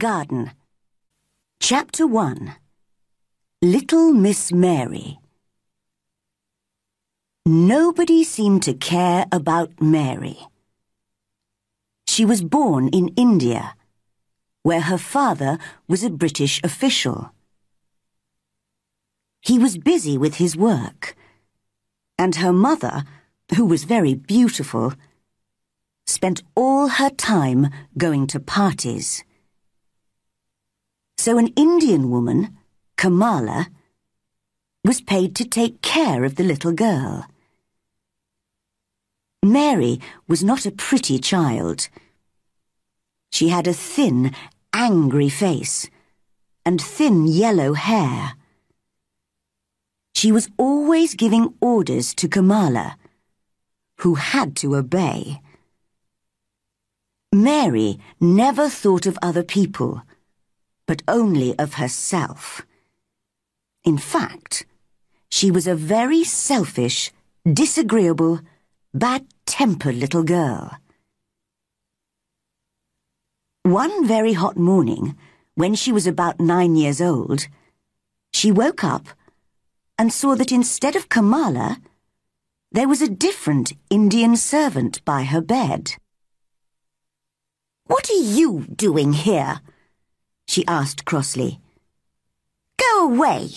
Garden. Chapter 1 Little Miss Mary. Nobody seemed to care about Mary. She was born in India, where her father was a British official. He was busy with his work, and her mother, who was very beautiful, spent all her time going to parties. So an Indian woman, Kamala, was paid to take care of the little girl. Mary was not a pretty child. She had a thin, angry face and thin yellow hair. She was always giving orders to Kamala, who had to obey. Mary never thought of other people, but only of herself. In fact, she was a very selfish, disagreeable, bad-tempered little girl. One very hot morning, when she was about nine years old, she woke up and saw that instead of Kamala, there was a different Indian servant by her bed. What are you doing here? She asked crossly. Go away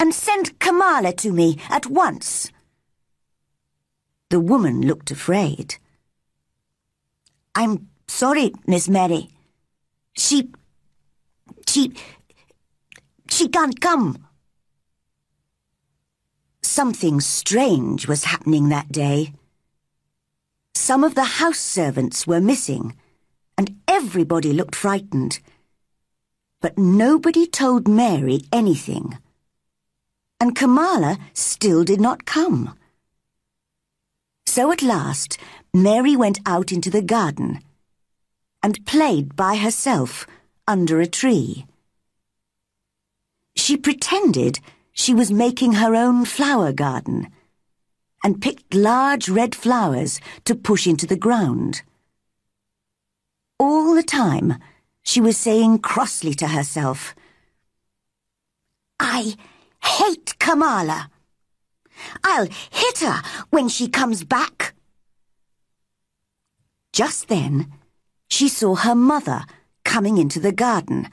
and send Kamala to me at once. The woman looked afraid. I'm sorry, Miss Mary. She... she... she can't come. Something strange was happening that day. Some of the house servants were missing and everybody looked frightened. But nobody told Mary anything. And Kamala still did not come. So at last, Mary went out into the garden and played by herself under a tree. She pretended she was making her own flower garden and picked large red flowers to push into the ground. All the time, she was saying crossly to herself, I hate Kamala. I'll hit her when she comes back. Just then, she saw her mother coming into the garden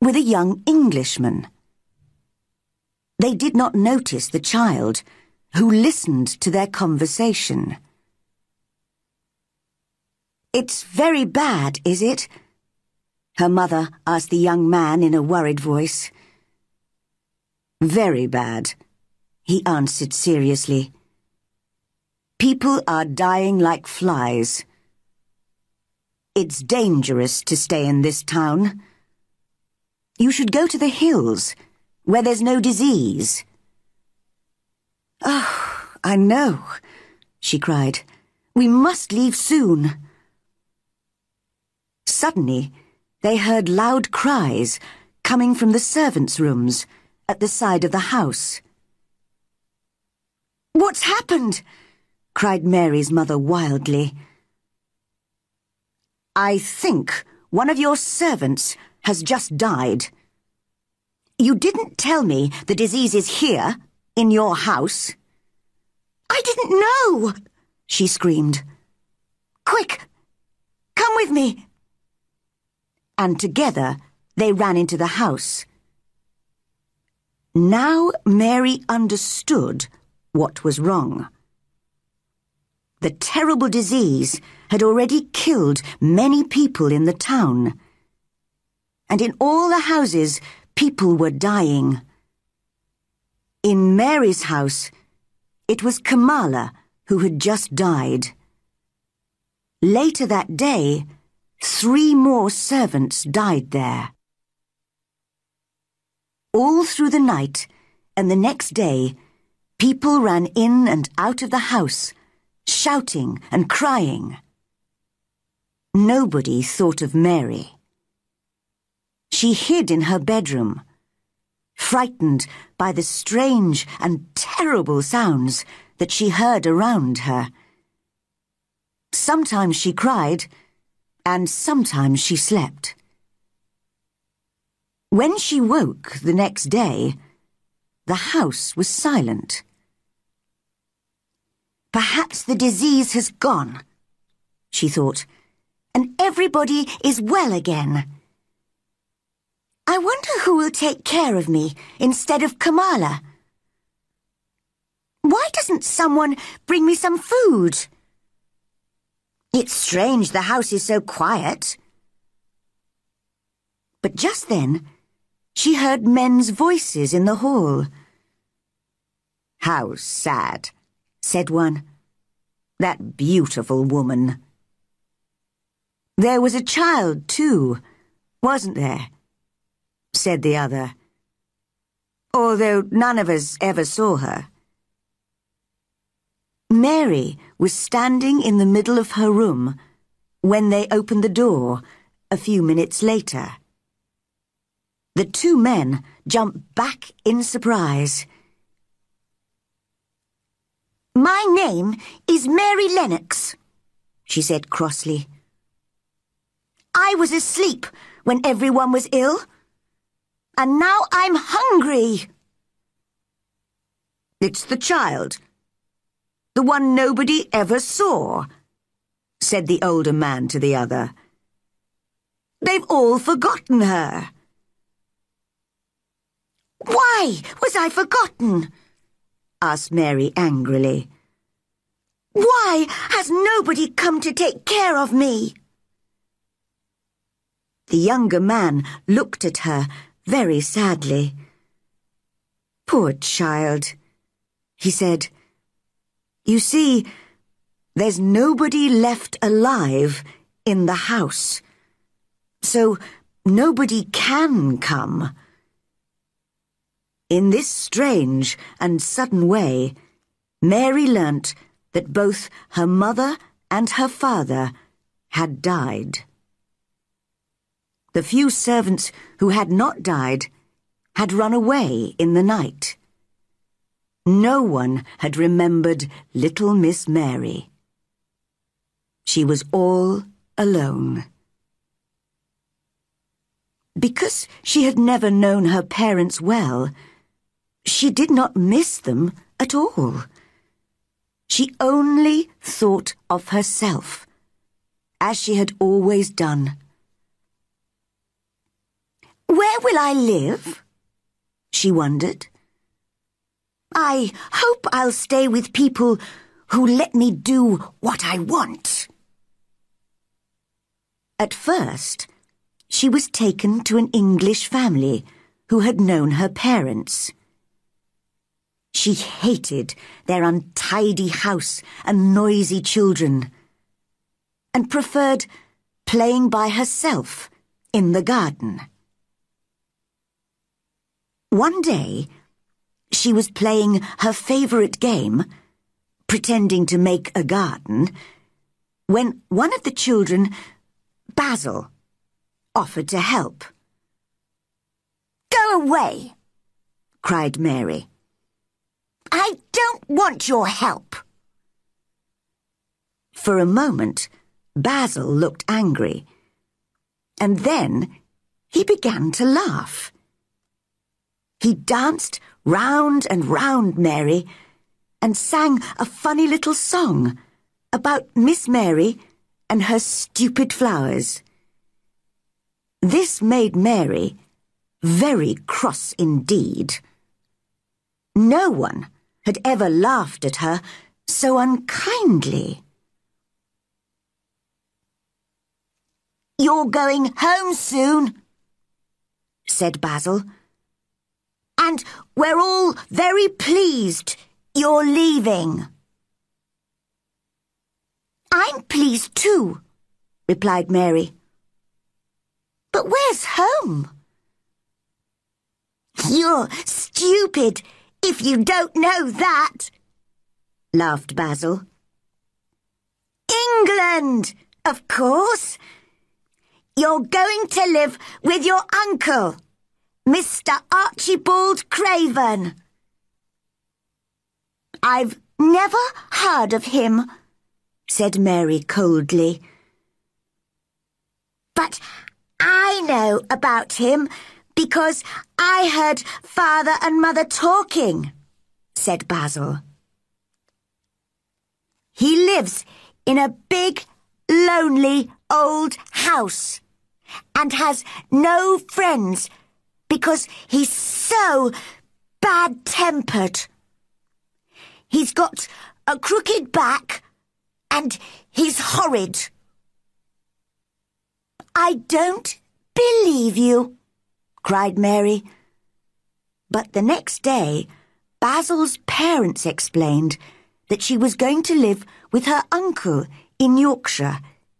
with a young Englishman. They did not notice the child, who listened to their conversation. It's very bad, is it? Her mother asked the young man in a worried voice. Very bad, he answered seriously. People are dying like flies. It's dangerous to stay in this town. You should go to the hills, where there's no disease. Oh, I know, she cried. We must leave soon. Suddenly, they heard loud cries coming from the servants' rooms at the side of the house. What's happened? cried Mary's mother wildly. I think one of your servants has just died. You didn't tell me the disease is here, in your house. I didn't know, she screamed. Quick, come with me and together they ran into the house. Now Mary understood what was wrong. The terrible disease had already killed many people in the town. And in all the houses, people were dying. In Mary's house, it was Kamala who had just died. Later that day, Three more servants died there. All through the night and the next day, people ran in and out of the house, shouting and crying. Nobody thought of Mary. She hid in her bedroom, frightened by the strange and terrible sounds that she heard around her. Sometimes she cried, and sometimes she slept. When she woke the next day, the house was silent. Perhaps the disease has gone, she thought, and everybody is well again. I wonder who will take care of me instead of Kamala. Why doesn't someone bring me some food? It's strange the house is so quiet. But just then, she heard men's voices in the hall. How sad, said one. That beautiful woman. There was a child, too, wasn't there? said the other. Although none of us ever saw her. Mary was standing in the middle of her room when they opened the door a few minutes later. The two men jumped back in surprise. My name is Mary Lennox, she said crossly. I was asleep when everyone was ill, and now I'm hungry. It's the child, the one nobody ever saw, said the older man to the other. They've all forgotten her. Why was I forgotten? asked Mary angrily. Why has nobody come to take care of me? The younger man looked at her very sadly. Poor child, he said. You see, there's nobody left alive in the house. So nobody can come. In this strange and sudden way, Mary learnt that both her mother and her father had died. The few servants who had not died had run away in the night. No one had remembered little Miss Mary. She was all alone. Because she had never known her parents well, she did not miss them at all. She only thought of herself, as she had always done. Where will I live? She wondered. I hope I'll stay with people who let me do what I want. At first, she was taken to an English family who had known her parents. She hated their untidy house and noisy children, and preferred playing by herself in the garden. One day, she was playing her favourite game, pretending to make a garden, when one of the children, Basil, offered to help. Go away, cried Mary. I don't want your help. For a moment, Basil looked angry. And then he began to laugh. He danced round and round Mary and sang a funny little song about Miss Mary and her stupid flowers. This made Mary very cross indeed. No one had ever laughed at her so unkindly. You're going home soon, said Basil. And we're all very pleased you're leaving. I'm pleased too, replied Mary. But where's home? You're stupid if you don't know that, laughed Basil. England, of course. You're going to live with your uncle, Mr. Archibald Craven. I've never heard of him, said Mary coldly. But I know about him Because I heard father and mother talking, said Basil. He lives in a big, lonely old house and has no friends because he's so bad-tempered. He's got a crooked back and he's horrid. I don't believe you, cried Mary. But the next day, Basil's parents explained that she was going to live with her uncle in Yorkshire,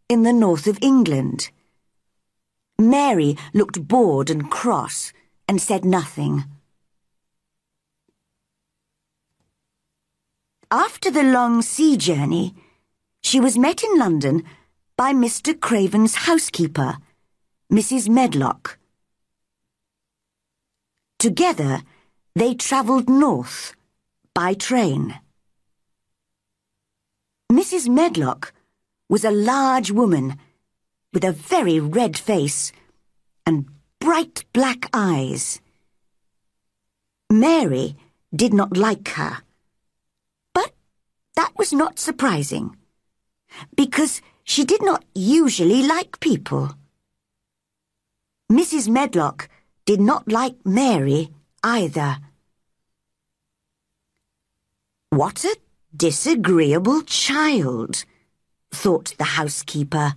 in the north of England. Mary looked bored and cross and said nothing. After the long sea journey, she was met in London by Mr. Craven's housekeeper, Mrs. Medlock. Together, they travelled north by train. Mrs. Medlock was a large woman with a very red face and bright black eyes. Mary did not like her. But that was not surprising, because she did not usually like people. Mrs. Medlock did not like Mary either. What a disagreeable child, thought the housekeeper.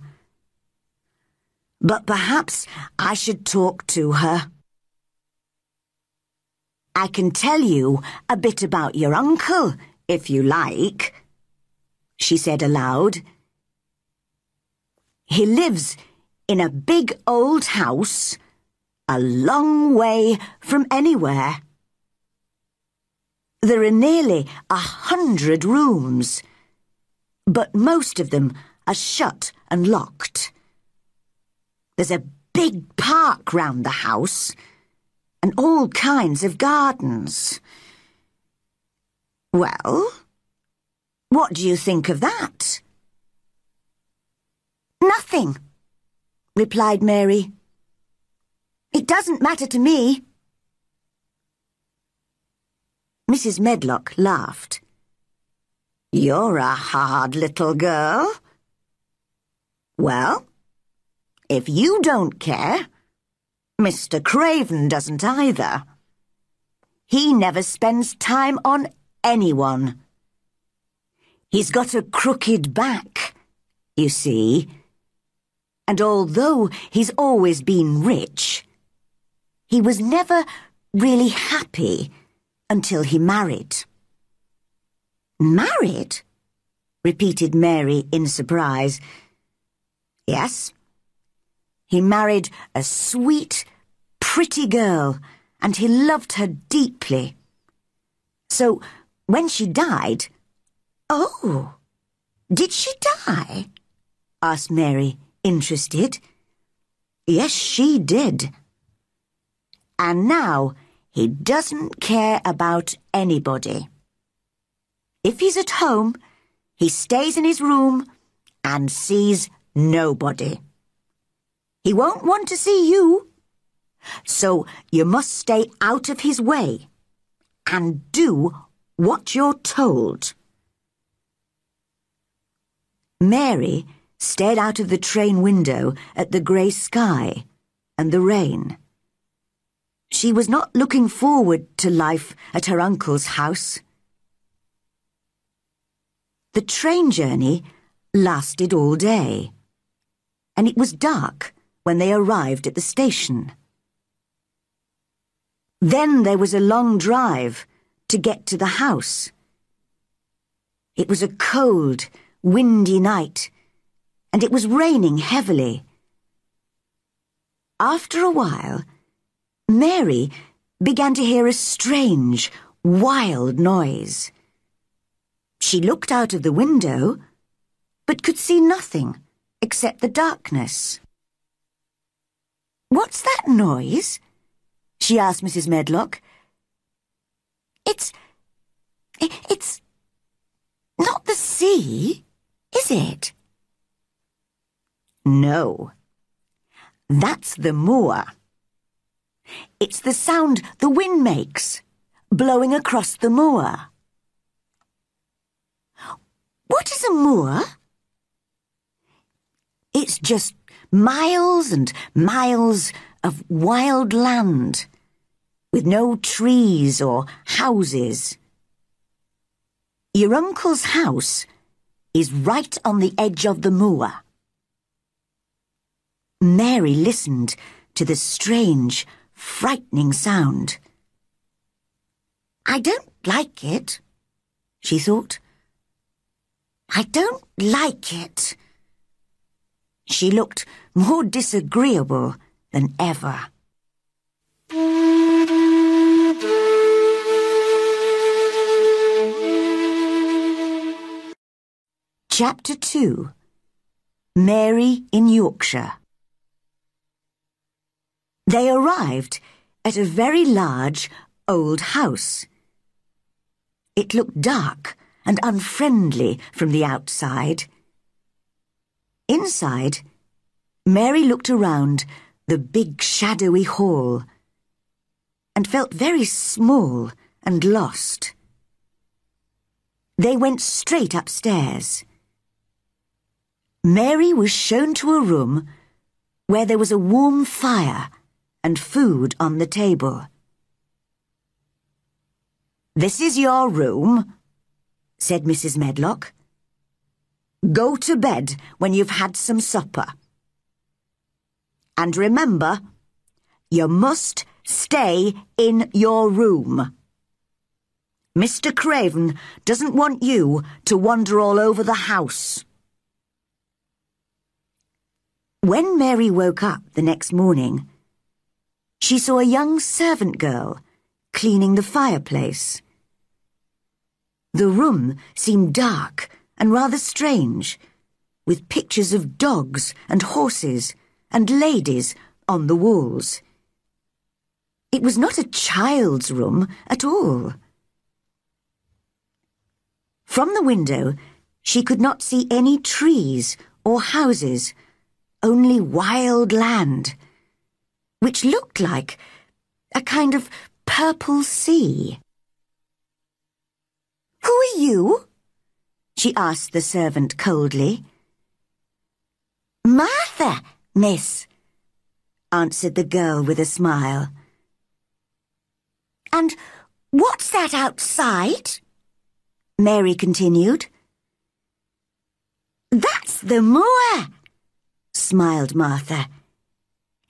But perhaps I should talk to her. I can tell you a bit about your uncle, if you like, she said aloud. He lives in a big old house, a long way from anywhere. There are nearly a hundred rooms, but most of them are shut and locked. There's a big park round the house and all kinds of gardens. Well, what do you think of that? Nothing, replied Mary. It doesn't matter to me. Mrs. Medlock laughed. You're a hard little girl. Well, if you don't care, Mr. Craven doesn't either. He never spends time on anyone. He's got a crooked back, you see. And although he's always been rich, he was never really happy until he married. Married? repeated Mary in surprise. Yes, he married a sweet, pretty girl, and he loved her deeply. So, when she died... Oh, did she die? asked Mary, interested. Yes, she did. And now he doesn't care about anybody. If he's at home, he stays in his room and sees nobody. He won't want to see you. So you must stay out of his way and do what you're told. Mary stared out of the train window at the grey sky and the rain. She was not looking forward to life at her uncle's house. The train journey lasted all day, and it was dark when they arrived at the station. Then there was a long drive to get to the house. It was a cold, windy night, and it was raining heavily. After a while, Mary began to hear a strange, wild noise. She looked out of the window, but could see nothing except the darkness. What's that noise? she asked Mrs. Medlock. It's... it's... not the sea, is it? No. That's the moor. It's the sound the wind makes, blowing across the moor. What is a moor? It's just miles and miles of wild land, with no trees or houses. Your uncle's house is right on the edge of the moor. Mary listened to the strange, frightening sound. I don't like it, she thought. I don't like it. She looked more disagreeable than ever. Chapter 2 Mary in Yorkshire They arrived at a very large old house. It looked dark and unfriendly from the outside. Inside, Mary looked around the big shadowy hall and felt very small and lost. They went straight upstairs. Mary was shown to a room where there was a warm fire and food on the table. This is your room, said Mrs. Medlock. Go to bed when you've had some supper. And remember, you must stay in your room. Mr. Craven doesn't want you to wander all over the house. When Mary woke up the next morning, she saw a young servant girl cleaning the fireplace. The room seemed dark and rather strange, with pictures of dogs and horses and ladies on the walls. It was not a child's room at all. From the window, she could not see any trees or houses only wild land, which looked like a kind of purple sea. Who are you? She asked the servant coldly. Martha, miss, answered the girl with a smile. And what's that outside? Mary continued. That's the moor, smiled Martha.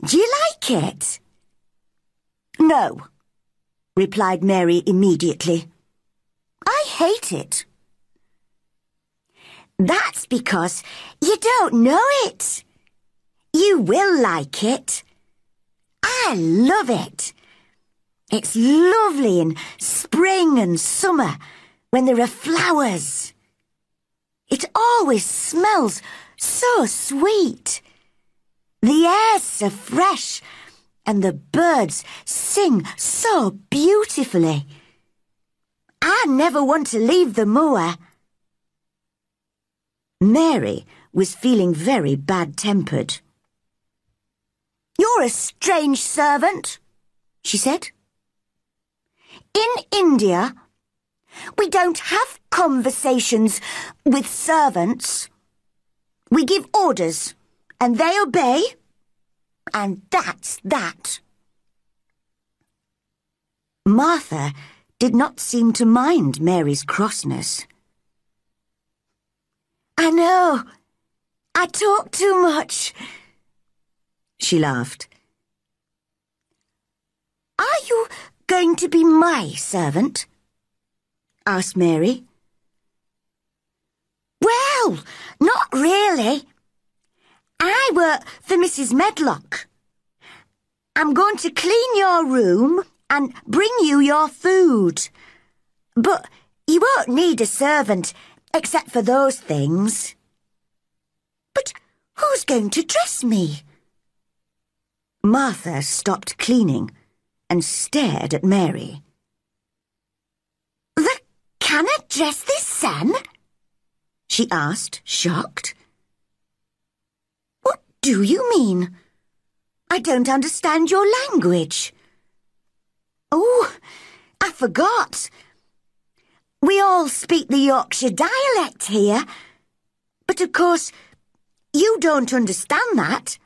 Do you like it? No, replied Mary immediately. I hate it. That's because you don't know it. You will like it. I love it. It's lovely in spring and summer when there are flowers. It always smells so sweet. The air's so fresh and the birds sing so beautifully. I never want to leave the moor. Mary was feeling very bad-tempered. You're a strange servant, she said. In India, we don't have conversations with servants. We give orders, and they obey, and that's that. Martha did not seem to mind Mary's crossness. I know. I talk too much. She laughed. Are you going to be my servant? asked Mary. Well, not really. I work for Mrs. Medlock. I'm going to clean your room and bring you your food. But you won't need a servant except for those things. But who's going to dress me? Martha stopped cleaning and stared at Mary. The cannot dress this son? She asked, shocked. What do you mean? I don't understand your language. Oh, I forgot. We all speak the Yorkshire dialect here. But of course, you don't understand that.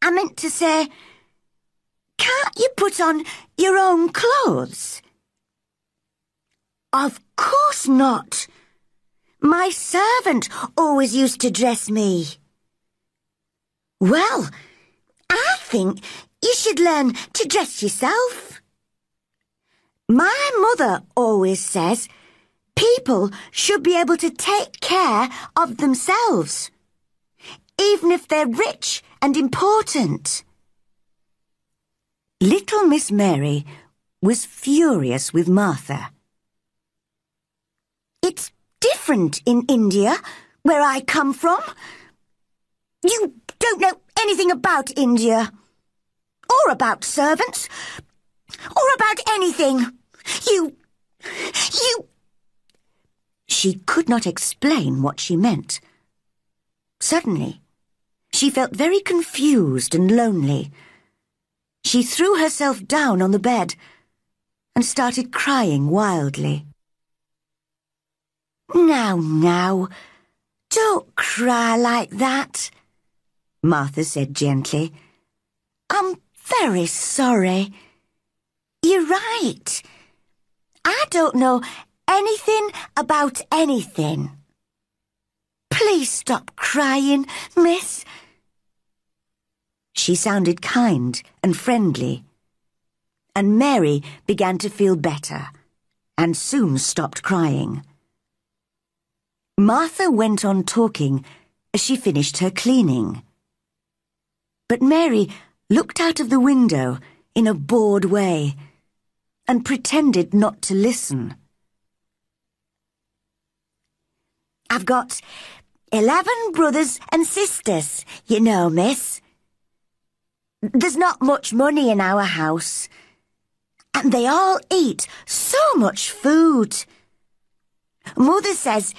I meant to say, can't you put on your own clothes? Of course not. My servant always used to dress me. Well, I think you should learn to dress yourself. My mother always says people should be able to take care of themselves, even if they're rich and important. Little Miss Mary was furious with Martha. It's different in India, where I come from. You don't know anything about India, or about servants, or about anything. You. you. She could not explain what she meant. Suddenly, she felt very confused and lonely. She threw herself down on the bed and started crying wildly. Now, now, don't cry like that, Martha said gently. I'm very sorry. You're right. I don't know anything about anything. Please stop crying, miss. She sounded kind and friendly. And Mary began to feel better and soon stopped crying. Martha went on talking as she finished her cleaning. But Mary looked out of the window in a bored way and pretended not to listen. Mm. I've got eleven brothers and sisters, you know, miss. There's not much money in our house. And they all eat so much food. Mother says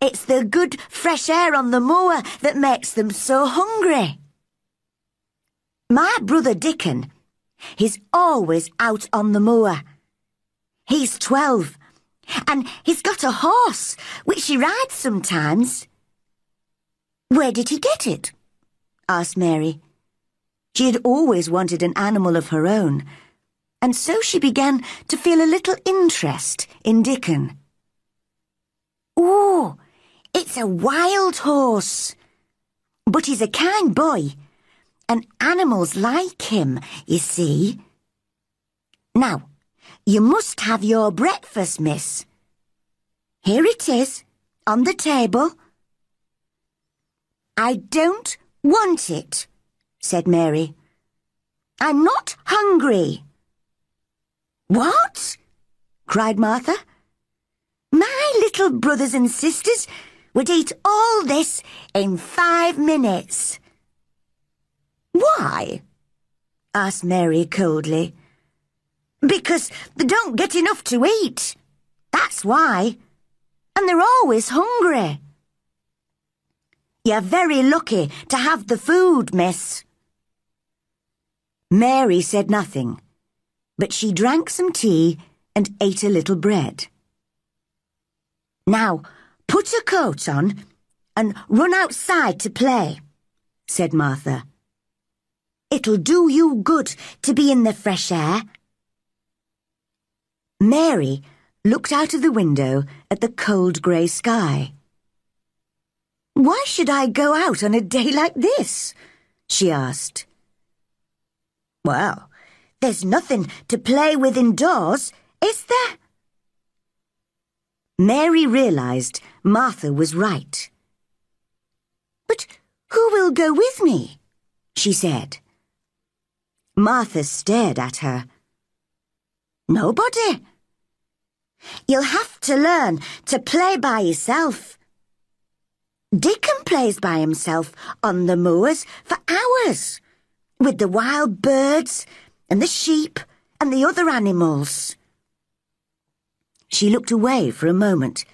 it's the good fresh air on the moor that makes them so hungry. My brother Dickon, he's always out on the moor. He's twelve, and he's got a horse, which he rides sometimes. Where did he get it? asked Mary. She had always wanted an animal of her own, and so she began to feel a little interest in Dickon. Oh, it's a wild horse. But he's a kind boy, and animals like him, you see. Now, you must have your breakfast, miss. Here it is, on the table. I don't want it, said Mary. I'm not hungry. What? cried Martha. My little brothers and sisters would eat all this in five minutes. Why? asked Mary coldly. Because they don't get enough to eat. That's why. And they're always hungry. You're very lucky to have the food, miss. Mary said nothing, but she drank some tea and ate a little bread. Now, put a coat on and run outside to play, said Martha. It'll do you good to be in the fresh air. Mary looked out of the window at the cold grey sky. Why should I go out on a day like this? she asked. Well, there's nothing to play with indoors, is there? Mary realized Martha was right. But who will go with me? she said. Martha stared at her. Nobody. You'll have to learn to play by yourself. Dickon plays by himself on the moors for hours, with the wild birds and the sheep and the other animals. She looked away for a moment.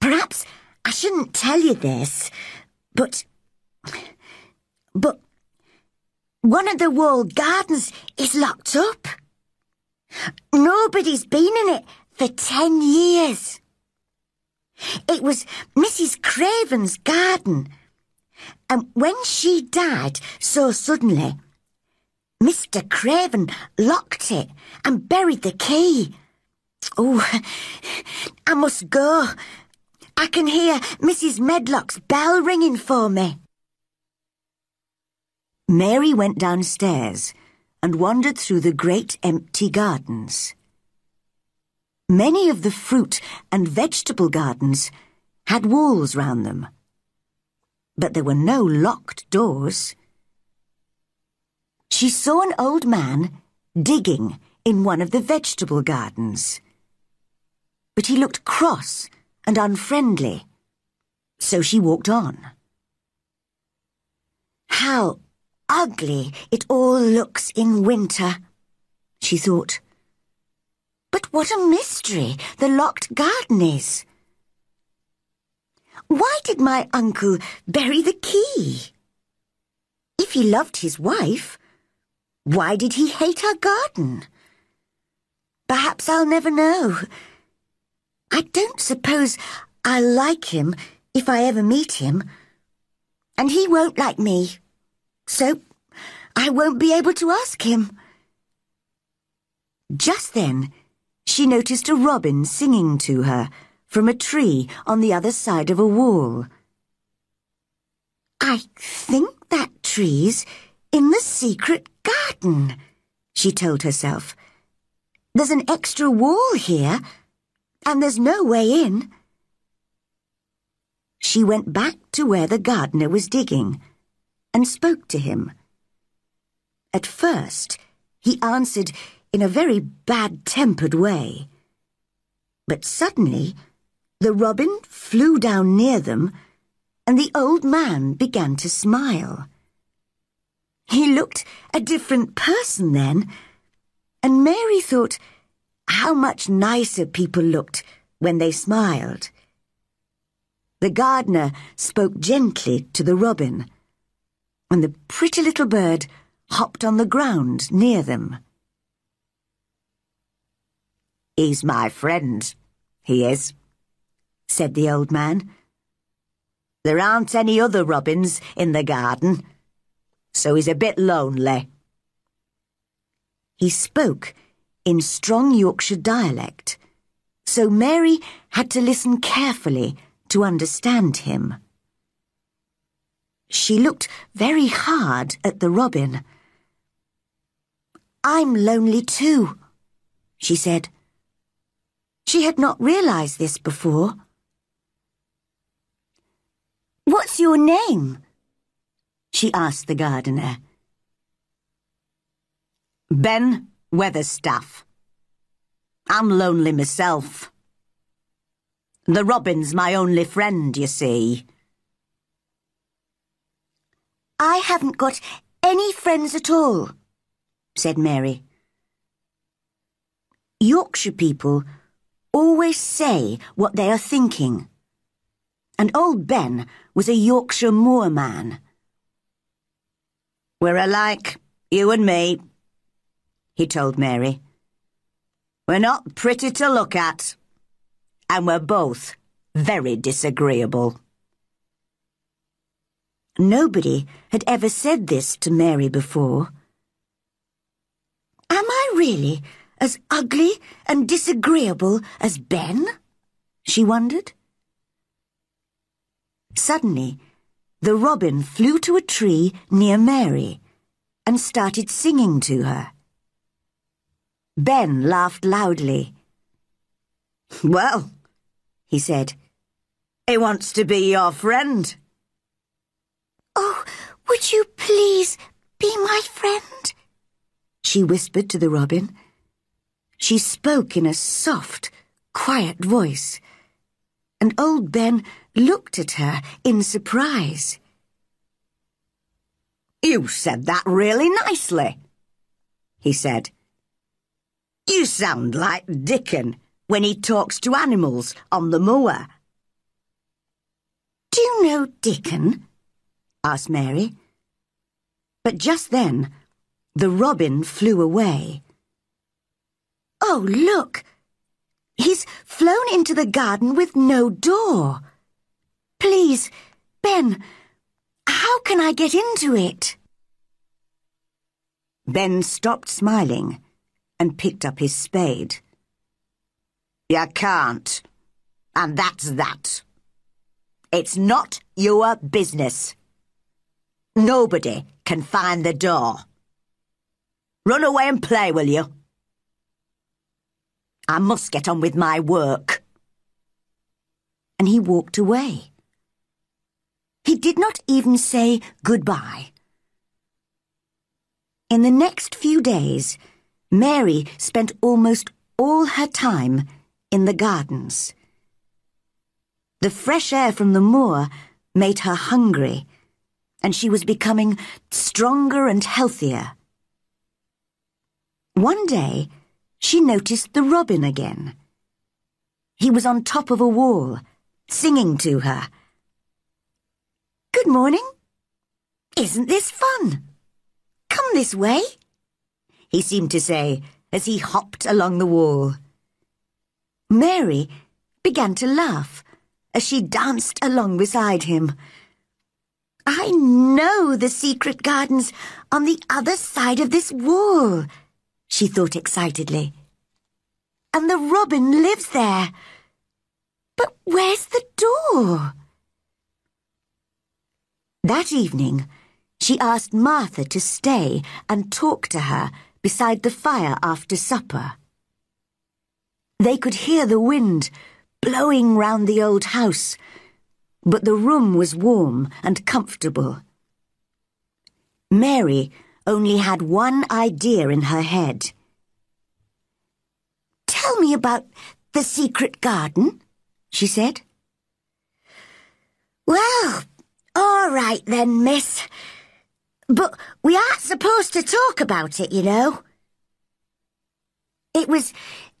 Perhaps I shouldn't tell you this, but... But... One of the walled gardens is locked up. Nobody's been in it for ten years. It was Mrs. Craven's garden. And when she died so suddenly, Mr. Craven locked it and buried the key. Oh, I must go. I can hear Mrs. Medlock's bell ringing for me. Mary went downstairs and wandered through the great empty gardens. Many of the fruit and vegetable gardens had walls round them, but there were no locked doors. She saw an old man digging in one of the vegetable gardens, but he looked cross and unfriendly, so she walked on. How ugly it all looks in winter, she thought. But what a mystery the locked garden is. Why did my uncle bury the key? If he loved his wife, why did he hate our garden? Perhaps I'll never know. I don't suppose I'll like him if I ever meet him. And he won't like me. So I won't be able to ask him. Just then, she noticed a robin singing to her from a tree on the other side of a wall. I think that tree's in the secret garden, she told herself. There's an extra wall here, and there's no way in. She went back to where the gardener was digging and spoke to him. At first, he answered in a very bad-tempered way. But suddenly, the robin flew down near them, and the old man began to smile. He looked a different person then, and Mary thought how much nicer people looked when they smiled. The gardener spoke gently to the robin, and the pretty little bird hopped on the ground near them. He's my friend, he is, said the old man. There aren't any other robins in the garden, so he's a bit lonely. He spoke in strong Yorkshire dialect, so Mary had to listen carefully to understand him. She looked very hard at the robin. I'm lonely too, she said. She had not realized this before. What's your name? she asked the gardener. Ben Weatherstaff. I'm lonely myself. The robin's my only friend, you see. I haven't got any friends at all, said Mary. Yorkshire people always say what they are thinking. And old Ben was a Yorkshire moorman. We're alike, you and me, he told Mary. We're not pretty to look at, and we're both very disagreeable. Nobody had ever said this to Mary before. Am I really as ugly and disagreeable as Ben? She wondered. Suddenly, the robin flew to a tree near Mary and started singing to her. Ben laughed loudly. Well, he said, he wants to be your friend. Oh, would you please be my friend? She whispered to the robin. She spoke in a soft, quiet voice, and old Ben looked at her in surprise. You said that really nicely, he said. You sound like Dickon when he talks to animals on the moor. Do you know Dickon? Asked Mary. But just then, the robin flew away. Oh, look! He's flown into the garden with no door. Please, Ben, how can I get into it? Ben stopped smiling and picked up his spade. You can't. And that's that. It's not your business. Nobody can find the door. Run away and play, will you? I must get on with my work. And he walked away. He did not even say goodbye. In the next few days, Mary spent almost all her time in the gardens. The fresh air from the moor made her hungry, and she was becoming stronger and healthier. One day, she noticed the robin again. He was on top of a wall, singing to her. Good morning. Isn't this fun? Come this way, he seemed to say as he hopped along the wall. Mary began to laugh as she danced along beside him. I know the secret gardens on the other side of this wall, she thought excitedly. And the robin lives there. But where's the door? That evening, she asked Martha to stay and talk to her beside the fire after supper. They could hear the wind blowing round the old house, but the room was warm and comfortable. Mary only had one idea in her head. Tell me about the secret garden, she said. Well, all right then, miss. But we aren't supposed to talk about it, you know. It was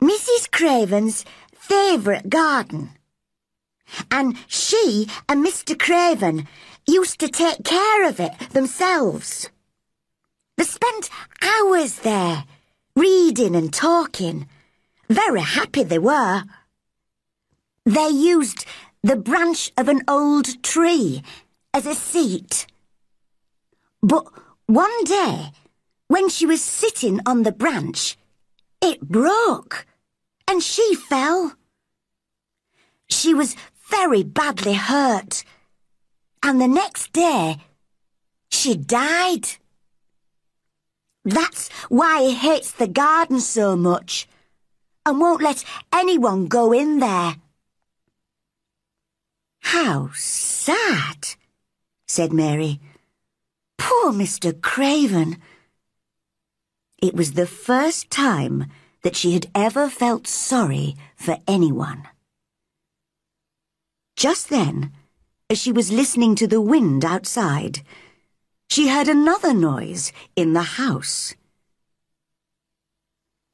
Mrs. Craven's favourite garden. And she and Mr. Craven used to take care of it themselves. They spent hours there, reading and talking. Very happy they were. They used the branch of an old tree as a seat. But one day, when she was sitting on the branch, it broke and she fell. She was very badly hurt, and the next day, she died. That's why he hates the garden so much and won't let anyone go in there. How sad, said Mary. Poor Mr. Craven. It was the first time that she had ever felt sorry for anyone. Just then, as she was listening to the wind outside, she heard another noise in the house.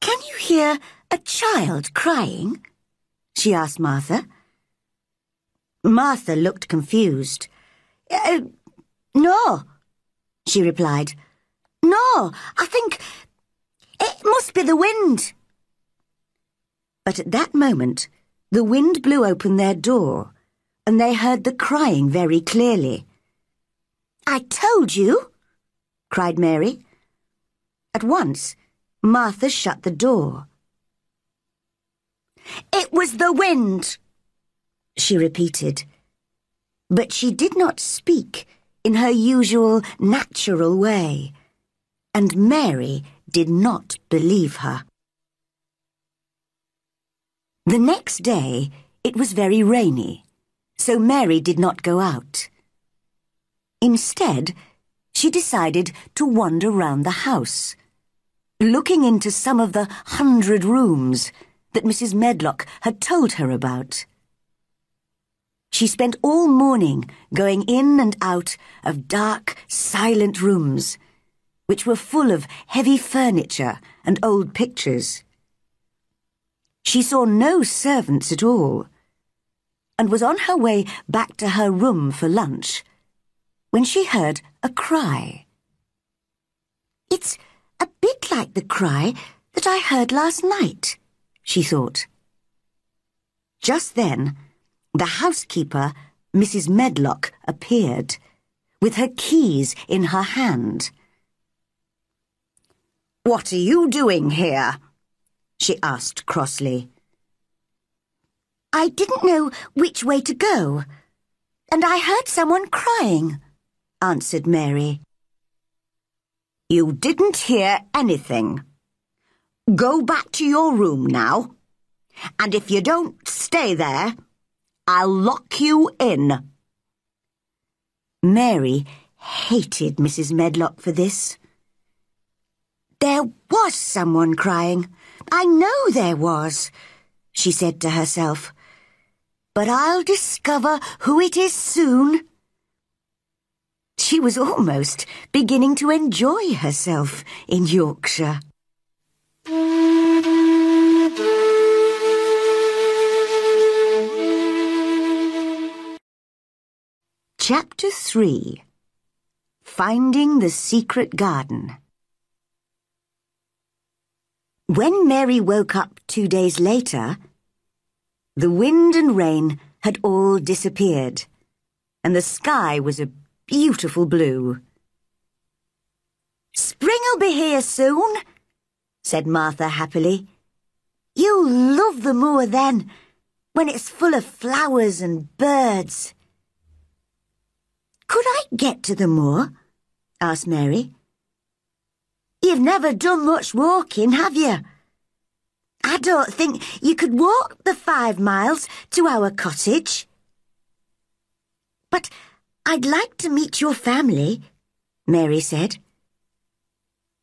Can you hear a child crying? she asked Martha. Martha looked confused. Uh, no, she replied. No, I think it must be the wind. But at that moment, the wind blew open their door, and they heard the crying very clearly. I told you, cried Mary. At once, Martha shut the door. It was the wind, she repeated. But she did not speak in her usual natural way, and Mary did not believe her. The next day it was very rainy, so Mary did not go out. Instead, she decided to wander round the house, looking into some of the hundred rooms that Mrs. Medlock had told her about. She spent all morning going in and out of dark, silent rooms, which were full of heavy furniture and old pictures. She saw no servants at all, and was on her way back to her room for lunch when she heard a cry. It's a bit like the cry that I heard last night, she thought. Just then, the housekeeper, Mrs. Medlock, appeared, with her keys in her hand. What are you doing here? she asked crossly. I didn't know which way to go, and I heard someone crying, answered Mary. You didn't hear anything. Go back to your room now, and if you don't stay there, I'll lock you in. Mary hated Mrs. Medlock for this. There was someone crying. I know there was, she said to herself. But I'll discover who it is soon. She was almost beginning to enjoy herself in Yorkshire. Chapter 3 Finding the Secret Garden when Mary woke up two days later, the wind and rain had all disappeared, and the sky was a beautiful blue. Spring'll be here soon, said Martha happily. You'll love the moor then, when it's full of flowers and birds. Could I get to the moor? asked Mary. You've never done much walking, have you? I don't think you could walk the five miles to our cottage. But I'd like to meet your family, Mary said.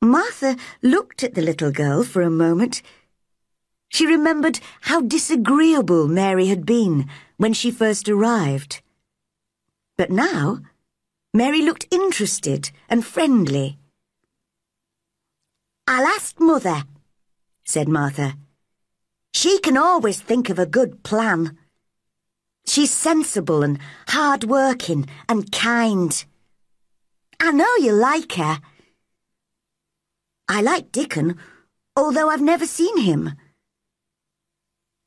Martha looked at the little girl for a moment. She remembered how disagreeable Mary had been when she first arrived. But now, Mary looked interested and friendly. I'll ask Mother, said Martha. She can always think of a good plan. She's sensible and hard-working and kind. I know you like her. I like Dickon, although I've never seen him.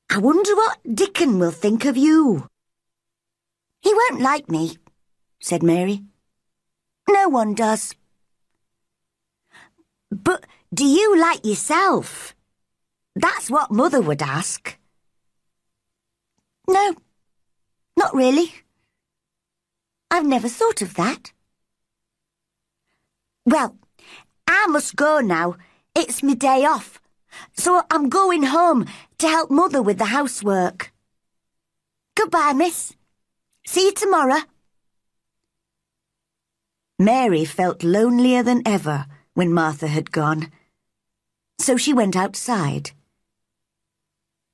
I wonder what Dickon will think of you. He won't like me, said Mary. No one does. But do you like yourself? That's what Mother would ask. No, not really. I've never thought of that. Well, I must go now. It's my day off. So I'm going home to help Mother with the housework. Goodbye, miss. See you tomorrow. Mary felt lonelier than ever when Martha had gone so she went outside.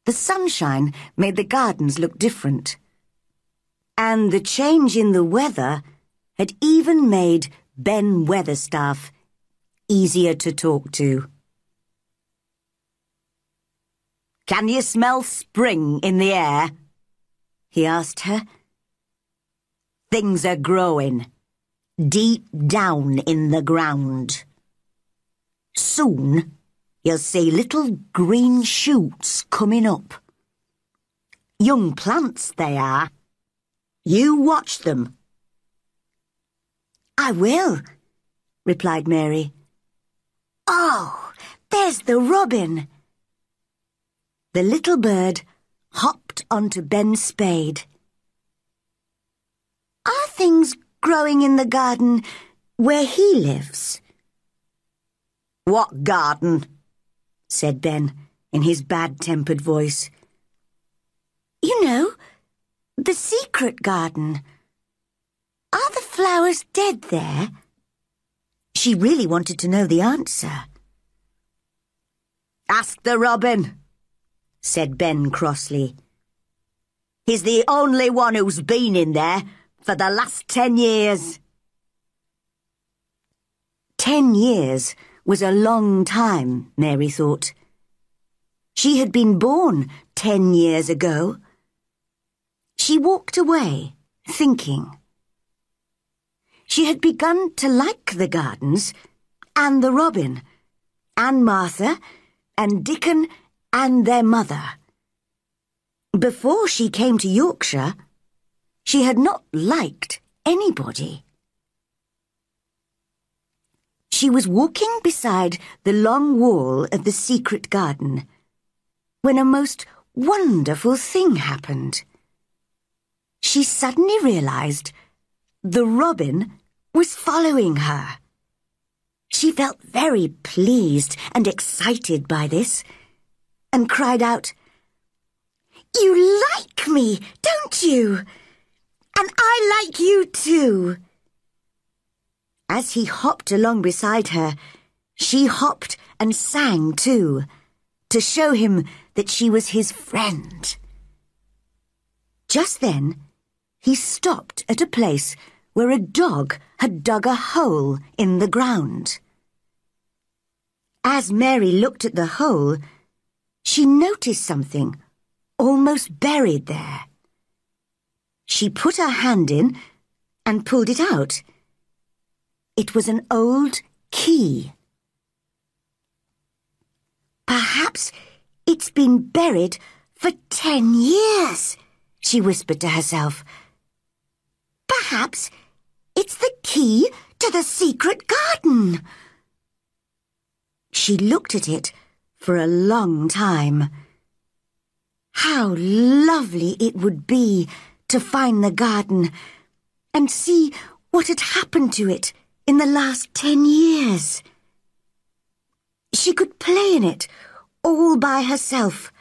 The sunshine made the gardens look different. And the change in the weather had even made Ben Weatherstaff easier to talk to. Can you smell spring in the air? he asked her. Things are growing, deep down in the ground. Soon, you'll see little green shoots coming up. Young plants they are. You watch them. I will, replied Mary. Oh, there's the robin. The little bird hopped onto Ben's spade. Are things growing in the garden where he lives? What garden? Said Ben in his bad-tempered voice. You know, the secret garden. Are the flowers dead there? She really wanted to know the answer. Ask the robin, said Ben crossly. He's the only one who's been in there for the last ten years. Ten years was a long time, Mary thought. She had been born ten years ago. She walked away, thinking. She had begun to like the gardens, and the robin, and Martha, and Dickon, and their mother. Before she came to Yorkshire, she had not liked anybody. She was walking beside the long wall of the secret garden when a most wonderful thing happened. She suddenly realized the robin was following her. She felt very pleased and excited by this and cried out, You like me, don't you? And I like you too. As he hopped along beside her, she hopped and sang too, to show him that she was his friend. Just then, he stopped at a place where a dog had dug a hole in the ground. As Mary looked at the hole, she noticed something almost buried there. She put her hand in and pulled it out. It was an old key. Perhaps it's been buried for ten years, she whispered to herself. Perhaps it's the key to the secret garden. She looked at it for a long time. How lovely it would be to find the garden and see what had happened to it in the last ten years. She could play in it all by herself,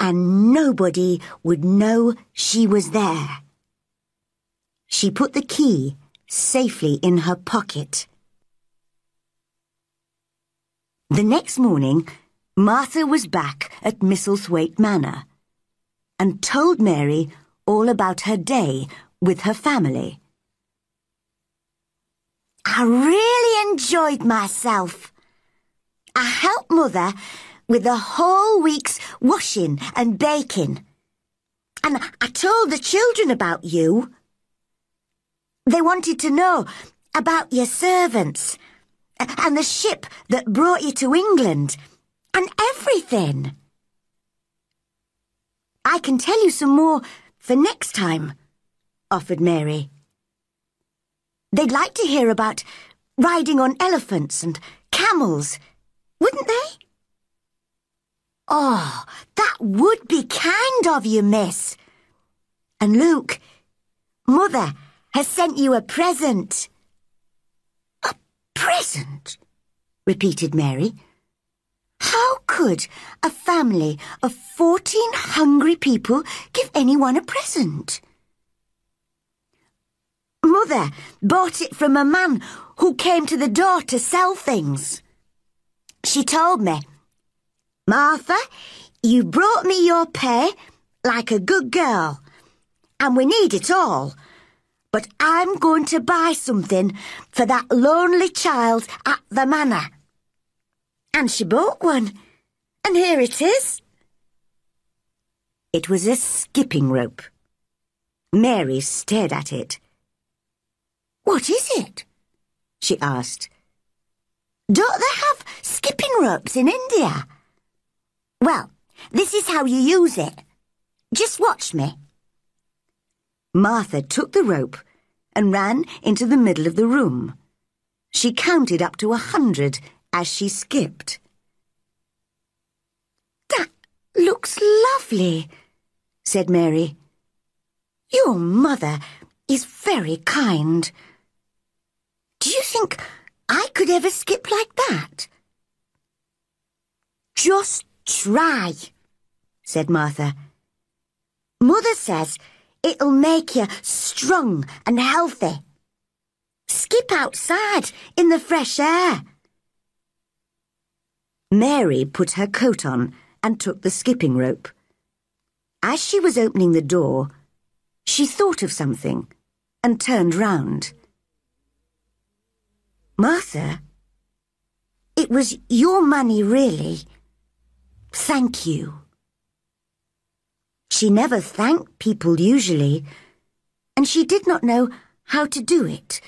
and nobody would know she was there. She put the key safely in her pocket. The next morning, Martha was back at Misselthwaite Manor and told Mary all about her day with her family. I really enjoyed myself. I helped Mother with the whole week's washing and baking. And I told the children about you. They wanted to know about your servants and the ship that brought you to England and everything. I can tell you some more for next time, offered Mary. They'd like to hear about riding on elephants and camels, wouldn't they? Oh, that would be kind of you, miss. And Luke, Mother has sent you a present. A present? repeated Mary. How could a family of fourteen hungry people give anyone a present? Mother bought it from a man who came to the door to sell things. She told me, Martha, you brought me your pay like a good girl, and we need it all. But I'm going to buy something for that lonely child at the manor. And she bought one, and here it is. It was a skipping rope. Mary stared at it. What is it? she asked. Don't they have skipping ropes in India? Well, this is how you use it. Just watch me. Martha took the rope and ran into the middle of the room. She counted up to a hundred as she skipped. That looks lovely, said Mary. Your mother is very kind. Do you think I could ever skip like that? Just try, said Martha. Mother says it'll make you strong and healthy. Skip outside in the fresh air. Mary put her coat on and took the skipping rope. As she was opening the door, she thought of something and turned round. Martha, it was your money, really. Thank you. She never thanked people usually, and she did not know how to do it.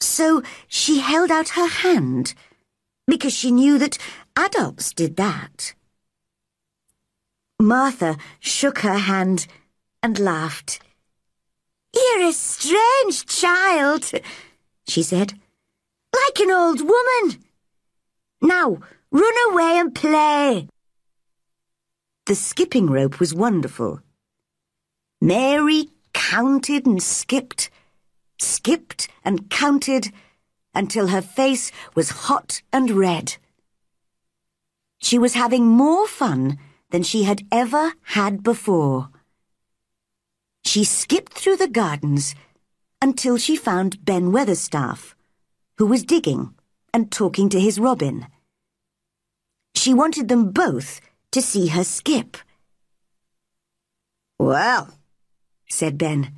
So she held out her hand, because she knew that adults did that. Martha shook her hand and laughed. You're a strange child, she said, like an old woman. Now, run away and play. The skipping rope was wonderful. Mary counted and skipped, skipped and counted until her face was hot and red. She was having more fun than she had ever had before. She skipped through the gardens until she found Ben Weatherstaff, who was digging and talking to his robin. She wanted them both to see her skip. Well, said Ben,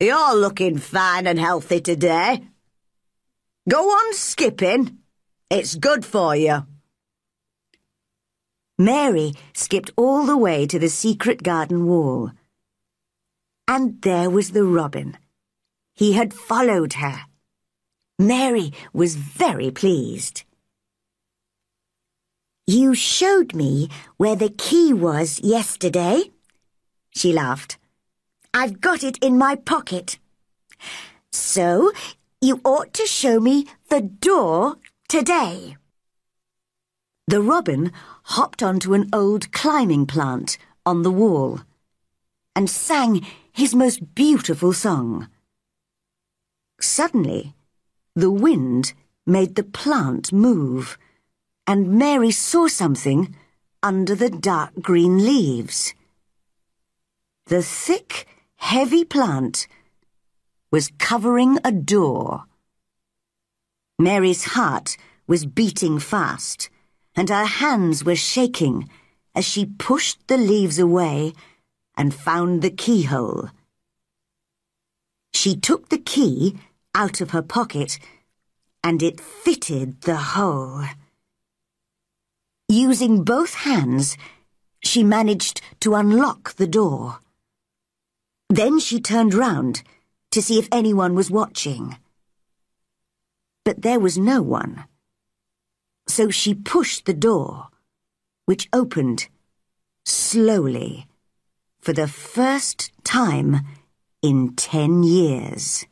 you're looking fine and healthy today. Go on skipping. It's good for you. Mary skipped all the way to the secret garden wall. And there was the robin. He had followed her. Mary was very pleased. You showed me where the key was yesterday, she laughed. I've got it in my pocket. So, you ought to show me the door today. The robin hopped onto an old climbing plant on the wall and sang his most beautiful song. Suddenly, the wind made the plant move and Mary saw something under the dark green leaves. The thick, heavy plant was covering a door. Mary's heart was beating fast, and her hands were shaking as she pushed the leaves away and found the keyhole. She took the key out of her pocket, and it fitted the hole. Using both hands, she managed to unlock the door. Then she turned round to see if anyone was watching. But there was no one. So she pushed the door, which opened slowly for the first time in ten years.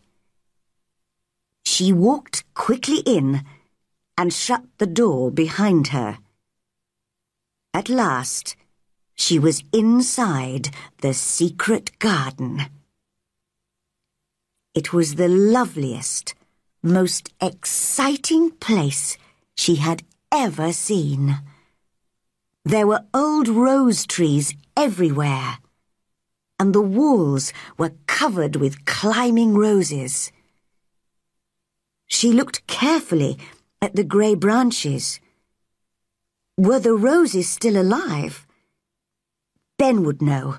She walked quickly in and shut the door behind her. At last, she was inside the secret garden. It was the loveliest, most exciting place she had ever seen. There were old rose trees everywhere, and the walls were covered with climbing roses. She looked carefully at the grey branches were the roses still alive? Ben would know.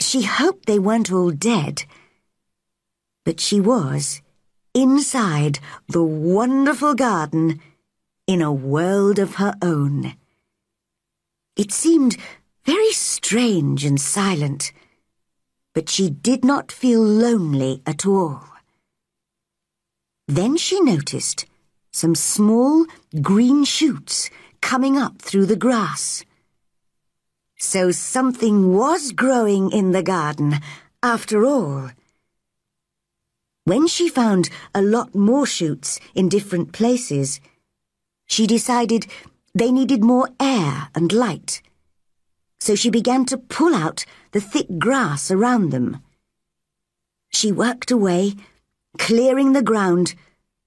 She hoped they weren't all dead. But she was, inside the wonderful garden, in a world of her own. It seemed very strange and silent, but she did not feel lonely at all. Then she noticed some small green shoots coming up through the grass. So something was growing in the garden, after all. When she found a lot more shoots in different places, she decided they needed more air and light. So she began to pull out the thick grass around them. She worked away, clearing the ground,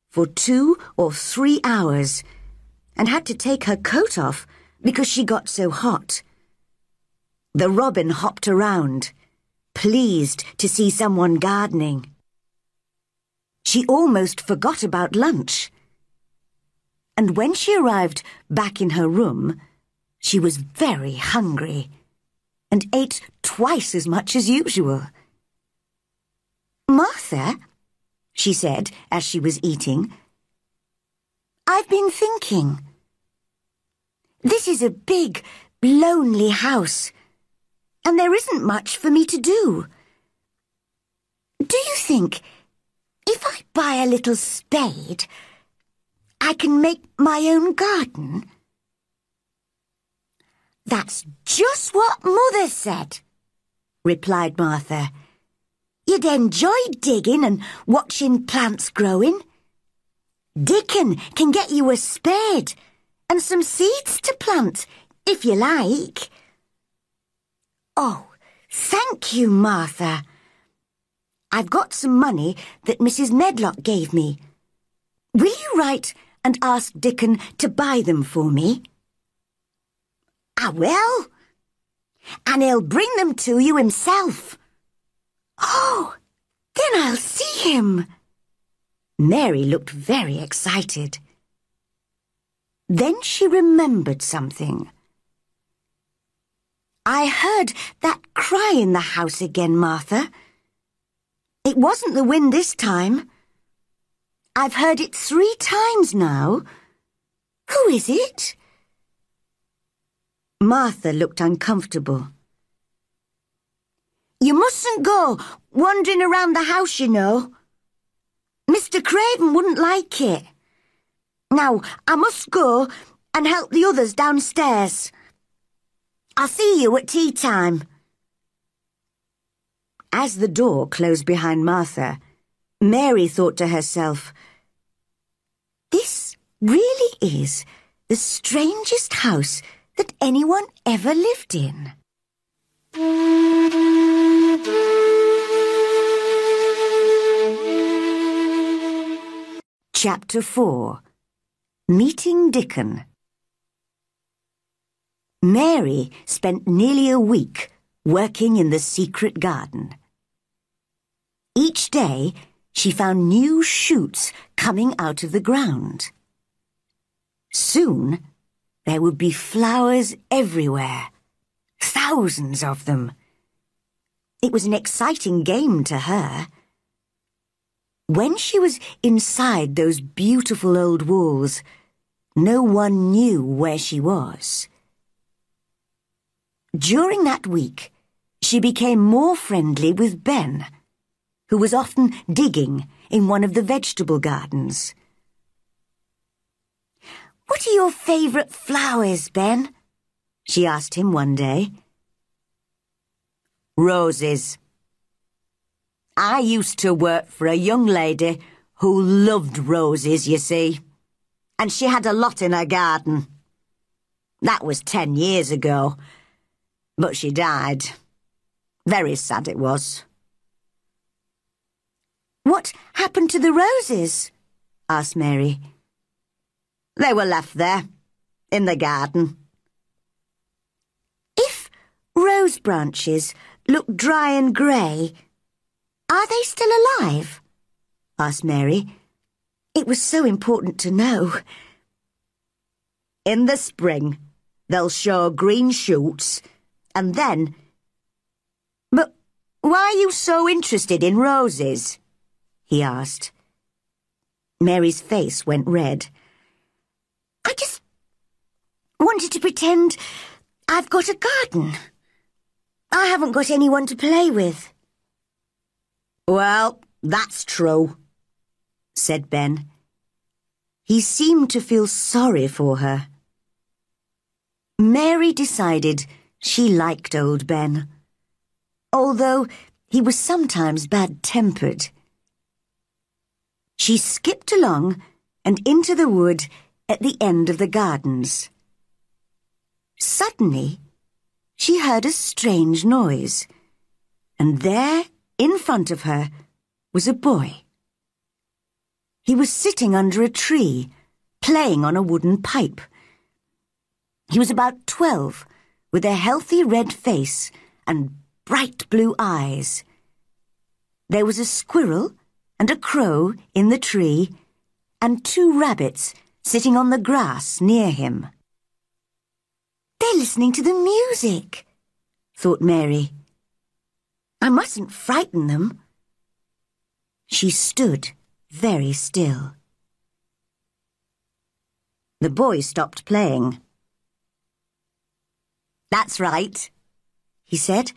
for two or three hours and had to take her coat off because she got so hot. The robin hopped around, pleased to see someone gardening. She almost forgot about lunch. And when she arrived back in her room, she was very hungry and ate twice as much as usual. Martha, she said as she was eating, I've been thinking. This is a big, lonely house, and there isn't much for me to do. Do you think if I buy a little spade, I can make my own garden? That's just what Mother said, replied Martha. You'd enjoy digging and watching plants growing. Dickon can get you a spade and some seeds to plant, if you like. Oh, thank you, Martha. I've got some money that Mrs. Medlock gave me. Will you write and ask Dickon to buy them for me? I will. And he'll bring them to you himself. Oh, then I'll see him. Mary looked very excited. Then she remembered something. I heard that cry in the house again, Martha. It wasn't the wind this time. I've heard it three times now. Who is it? Martha looked uncomfortable. You mustn't go wandering around the house, you know. Mr. Craven wouldn't like it. Now, I must go and help the others downstairs. I'll see you at tea time. As the door closed behind Martha, Mary thought to herself, This really is the strangest house that anyone ever lived in. Chapter 4 Meeting Dickon Mary spent nearly a week working in the secret garden. Each day, she found new shoots coming out of the ground. Soon, there would be flowers everywhere, thousands of them. It was an exciting game to her. When she was inside those beautiful old walls, no one knew where she was. During that week, she became more friendly with Ben, who was often digging in one of the vegetable gardens. What are your favourite flowers, Ben? She asked him one day. Roses. I used to work for a young lady who loved roses, you see. And she had a lot in her garden. That was ten years ago. But she died. Very sad it was. What happened to the roses? asked Mary. They were left there, in the garden. If rose branches look dry and grey, are they still alive? asked Mary. It was so important to know. In the spring, they'll show green shoots, and then... But why are you so interested in roses? he asked. Mary's face went red. I just wanted to pretend I've got a garden. I haven't got anyone to play with. Well, that's true, said Ben. He seemed to feel sorry for her. Mary decided she liked old Ben, although he was sometimes bad-tempered. She skipped along and into the wood at the end of the gardens. Suddenly, she heard a strange noise, and there, in front of her, was a boy. He was sitting under a tree, playing on a wooden pipe. He was about twelve, with a healthy red face and bright blue eyes. There was a squirrel and a crow in the tree, and two rabbits sitting on the grass near him. They're listening to the music, thought Mary. I mustn't frighten them. She stood very still. The boy stopped playing. That's right, he said.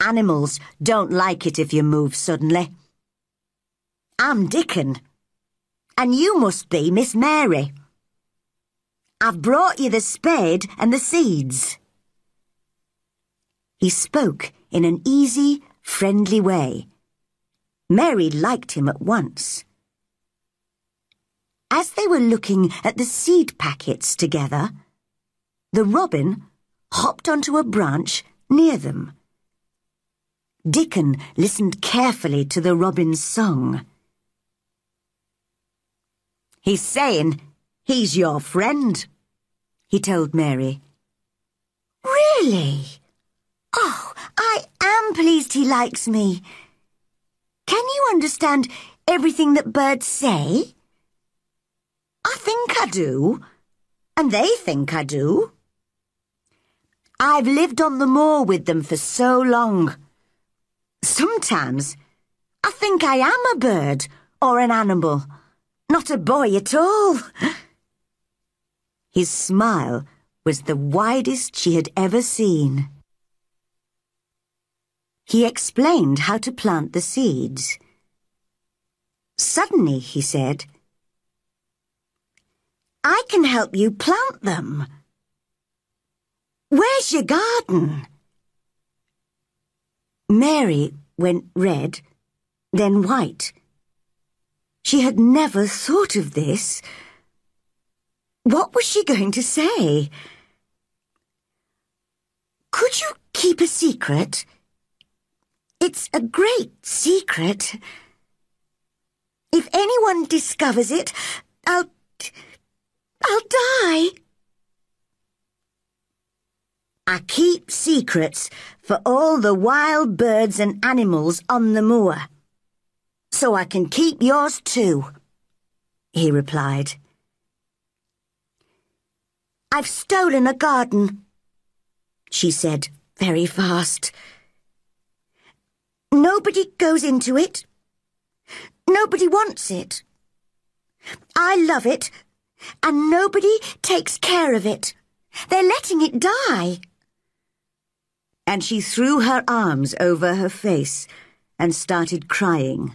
Animals don't like it if you move suddenly. I'm Dickon and you must be Miss Mary. I've brought you the spade and the seeds. He spoke in an easy, friendly way. Mary liked him at once. As they were looking at the seed packets together, the robin hopped onto a branch near them. Dickon listened carefully to the robin's song. He's saying he's your friend, he told Mary. Really? Oh, I am pleased he likes me. Can you understand everything that birds say? I think I do, and they think I do. I've lived on the moor with them for so long. Sometimes I think I am a bird or an animal, not a boy at all. His smile was the widest she had ever seen. He explained how to plant the seeds. Suddenly, he said, I can help you plant them. Where's your garden? Mary went red, then white. She had never thought of this. What was she going to say? Could you keep a secret? It's a great secret. If anyone discovers it, I'll... I'll die. I keep secrets for all the wild birds and animals on the moor. So I can keep yours too, he replied. I've stolen a garden, she said very fast. Nobody goes into it. Nobody wants it. I love it, and nobody takes care of it. They're letting it die. And she threw her arms over her face and started crying.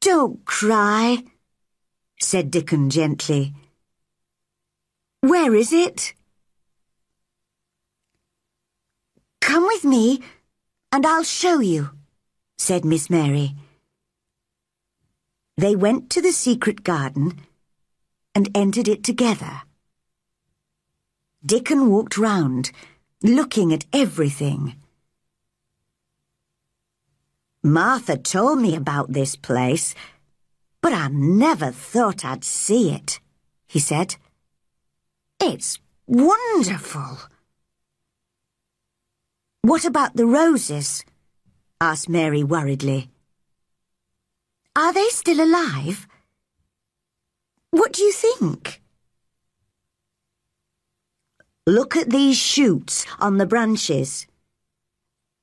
Don't cry, said Dickon gently. Where is it? Come with me, and I'll show you, said Miss Mary. They went to the secret garden and entered it together. Dickon walked round, looking at everything. Martha told me about this place, but I never thought I'd see it, he said. It's wonderful. What about the roses? asked Mary worriedly. Are they still alive? What do you think? Look at these shoots on the branches.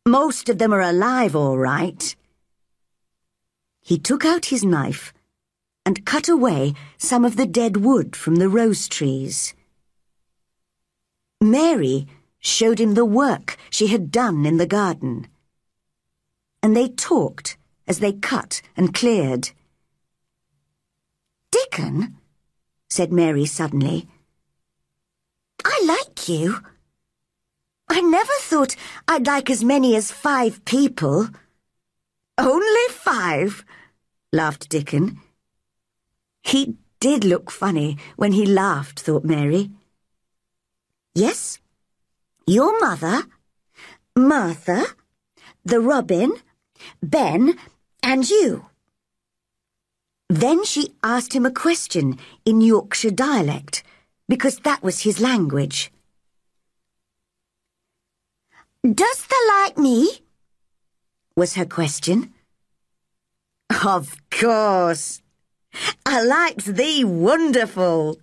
Most of them are alive, all right. He took out his knife and cut away some of the dead wood from the rose trees. Mary showed him the work she had done in the garden. And they talked as they cut and cleared. Dickon, said Mary suddenly, I like you. I never thought I'd like as many as five people. Only five, laughed Dickon. He did look funny when he laughed, thought Mary. Yes, your mother, Martha, the robin, Ben, and you. Then she asked him a question in Yorkshire dialect, because that was his language. Does the like me? was her question. Of course. I likes thee wonderful,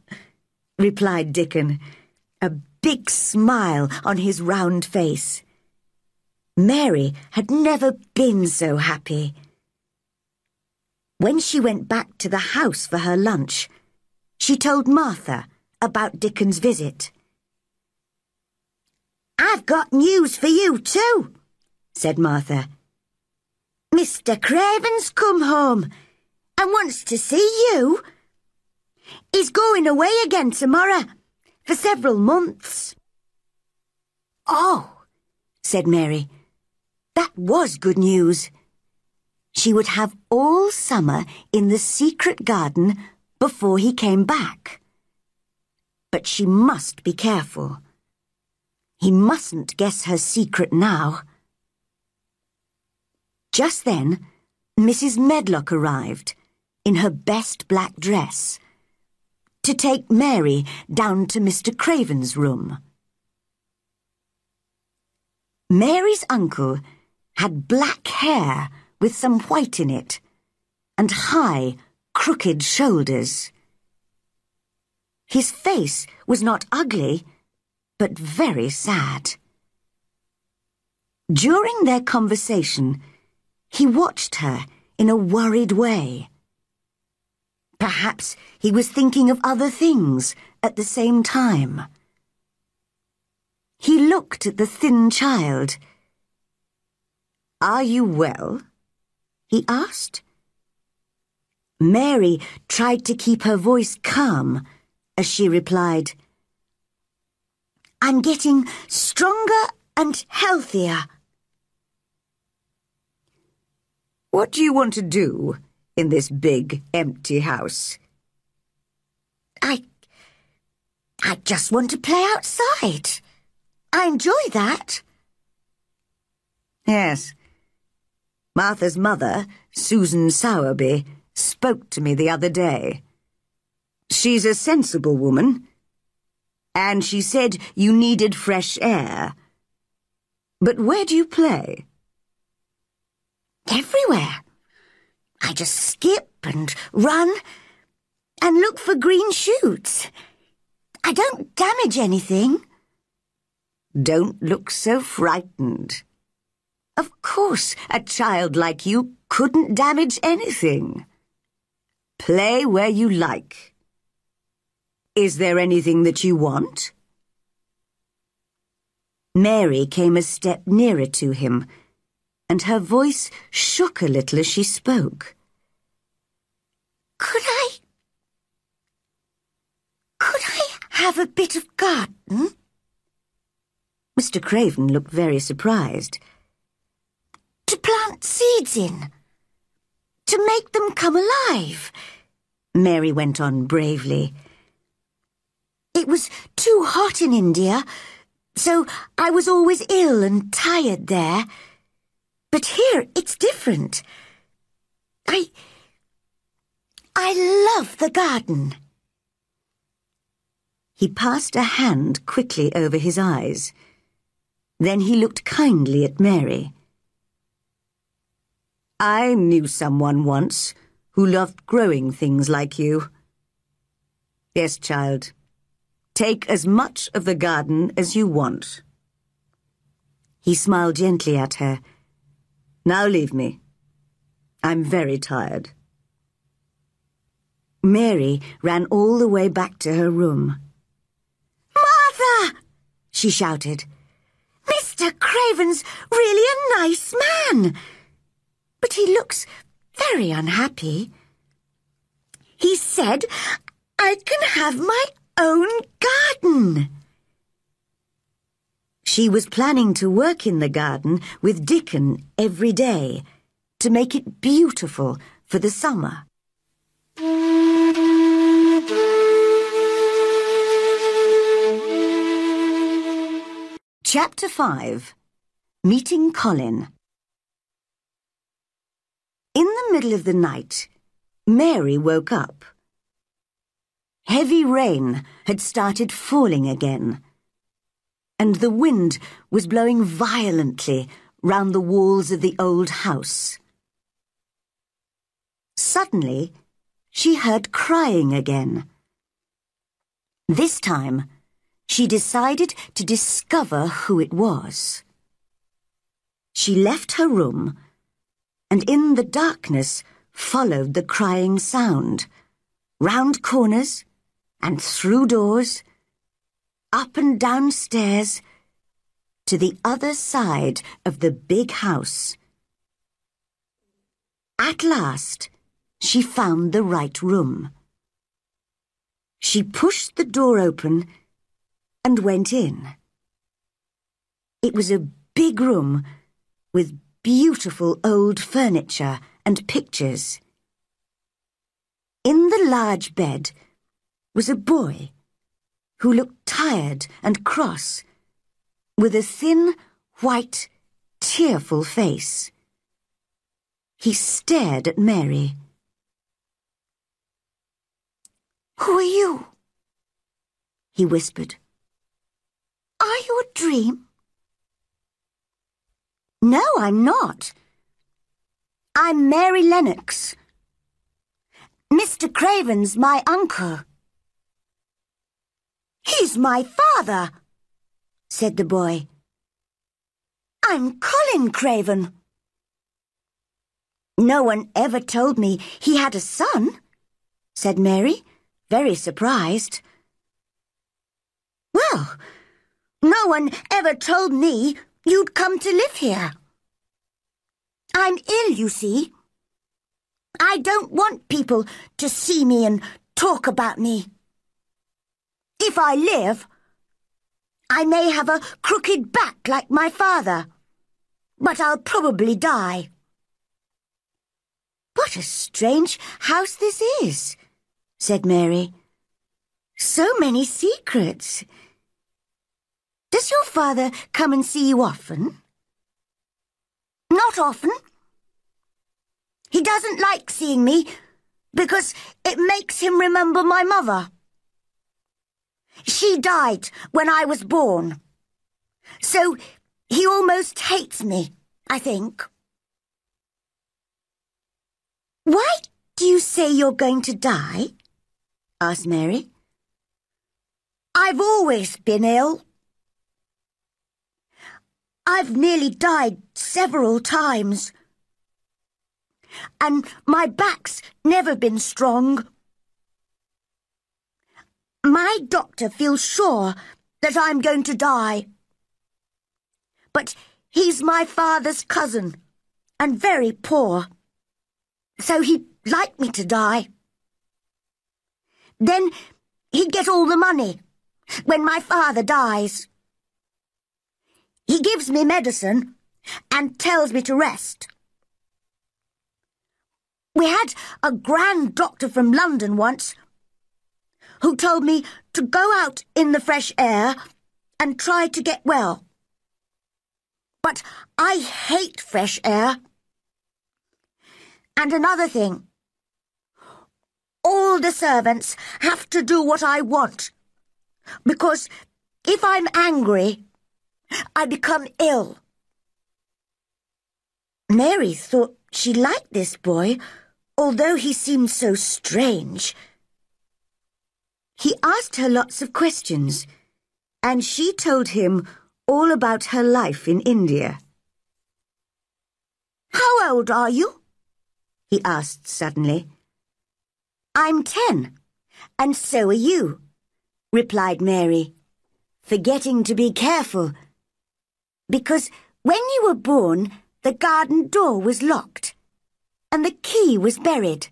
replied Dickon, a big smile on his round face. Mary had never been so happy. When she went back to the house for her lunch, she told Martha about Dickon's visit. I've got news for you too, said Martha. Mr. Craven's come home and wants to see you. He's going away again tomorrow, for several months. Oh, said Mary. That was good news. She would have all summer in the secret garden before he came back. But she must be careful. He mustn't guess her secret now. Just then, Mrs. Medlock arrived in her best black dress to take Mary down to Mr. Craven's room. Mary's uncle had black hair with some white in it and high, crooked shoulders. His face was not ugly, but very sad. During their conversation, he watched her in a worried way. Perhaps he was thinking of other things at the same time. He looked at the thin child. Are you well? he asked. Mary tried to keep her voice calm as she replied, I'm getting stronger and healthier. What do you want to do in this big, empty house? I... I just want to play outside. I enjoy that. Yes. Martha's mother, Susan Sowerby, spoke to me the other day. She's a sensible woman, and she said you needed fresh air. But where do you play? Everywhere. I just skip and run and look for green shoots. I don't damage anything. Don't look so frightened. Of course, a child like you couldn't damage anything. Play where you like. Is there anything that you want? Mary came a step nearer to him, and her voice shook a little as she spoke. Could I... Could I have a bit of garden? Mr. Craven looked very surprised. To plant seeds in. To make them come alive, Mary went on bravely. It was too hot in India, so I was always ill and tired there. But here it's different. I... I love the garden. He passed a hand quickly over his eyes. Then he looked kindly at Mary. I knew someone once who loved growing things like you. Yes, child. Take as much of the garden as you want. He smiled gently at her. Now leave me. I'm very tired. Mary ran all the way back to her room. Martha! she shouted. Mr. Craven's really a nice man. But he looks very unhappy. He said I can have my own garden. She was planning to work in the garden with Dickon every day to make it beautiful for the summer. Chapter 5 Meeting Colin In the middle of the night, Mary woke up. Heavy rain had started falling again, and the wind was blowing violently round the walls of the old house. Suddenly, she heard crying again. This time, she decided to discover who it was. She left her room and in the darkness followed the crying sound, round corners and through doors, up and down stairs, to the other side of the big house. At last, she found the right room. She pushed the door open and went in. It was a big room with beautiful old furniture and pictures. In the large bed was a boy who looked tired and cross, with a thin, white, tearful face. He stared at Mary. Who are you? He whispered. Are you a dream? No, I'm not. I'm Mary Lennox. Mr. Craven's my uncle. He's my father, said the boy. I'm Colin Craven. No one ever told me he had a son, said Mary, very surprised. Well, no one ever told me you'd come to live here. I'm ill, you see. I don't want people to see me and talk about me. If I live, I may have a crooked back like my father, but I'll probably die. What a strange house this is, said Mary. So many secrets. Does your father come and see you often? Not often. He doesn't like seeing me because it makes him remember my mother. She died when I was born. So he almost hates me, I think. Why do you say you're going to die? asked Mary. I've always been ill. I've nearly died several times. And my back's never been strong. My doctor feels sure that I'm going to die. But he's my father's cousin and very poor. So he'd like me to die. Then he'd get all the money when my father dies. He gives me medicine and tells me to rest. We had a grand doctor from London once who told me to go out in the fresh air and try to get well. But I hate fresh air. And another thing. All the servants have to do what I want. Because if I'm angry, I become ill. Mary thought she liked this boy, although he seemed so strange. He asked her lots of questions, and she told him all about her life in India. How old are you? he asked suddenly. I'm ten, and so are you, replied Mary, forgetting to be careful because when you were born, the garden door was locked and the key was buried.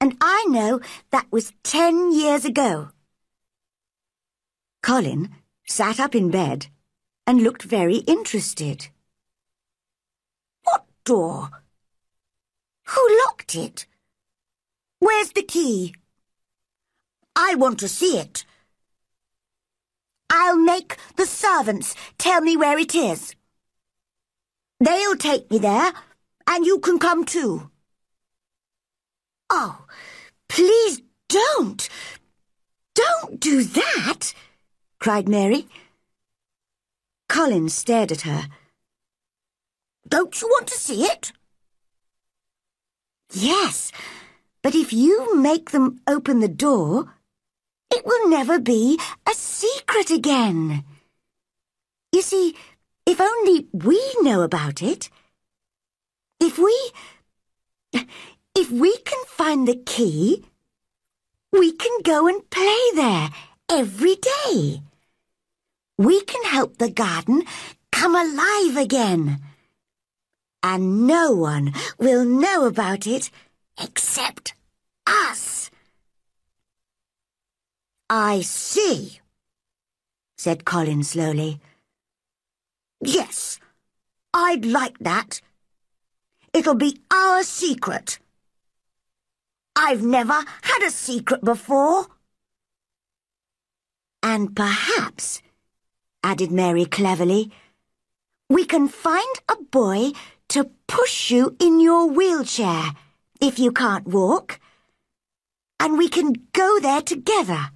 And I know that was ten years ago. Colin sat up in bed and looked very interested. What door? Who locked it? Where's the key? I want to see it. I'll make the servants tell me where it is. They'll take me there, and you can come too. Oh, please don't. Don't do that, cried Mary. Colin stared at her. Don't you want to see it? Yes, but if you make them open the door, it will never be a secret again. You see, if only we know about it, if we... If we can find the key, we can go and play there every day. We can help the garden come alive again. And no one will know about it except us. I see, said Colin slowly. Yes, I'd like that. It'll be our secret. I've never had a secret before. And perhaps, added Mary cleverly, we can find a boy to push you in your wheelchair if you can't walk. And we can go there together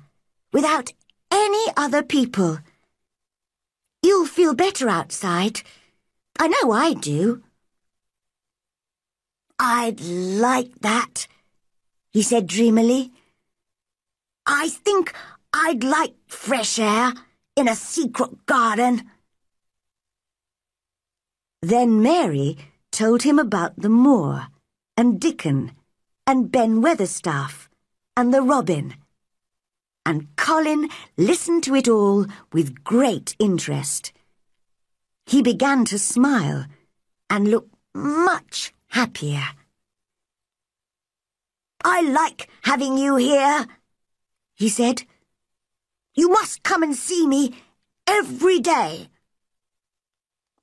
without any other people. You'll feel better outside. I know I do. I'd like that, he said dreamily. I think I'd like fresh air in a secret garden. Then Mary told him about the moor and Dickon and Ben Weatherstaff and the robin. And Colin listened to it all with great interest. He began to smile and look much happier. I like having you here, he said. You must come and see me every day.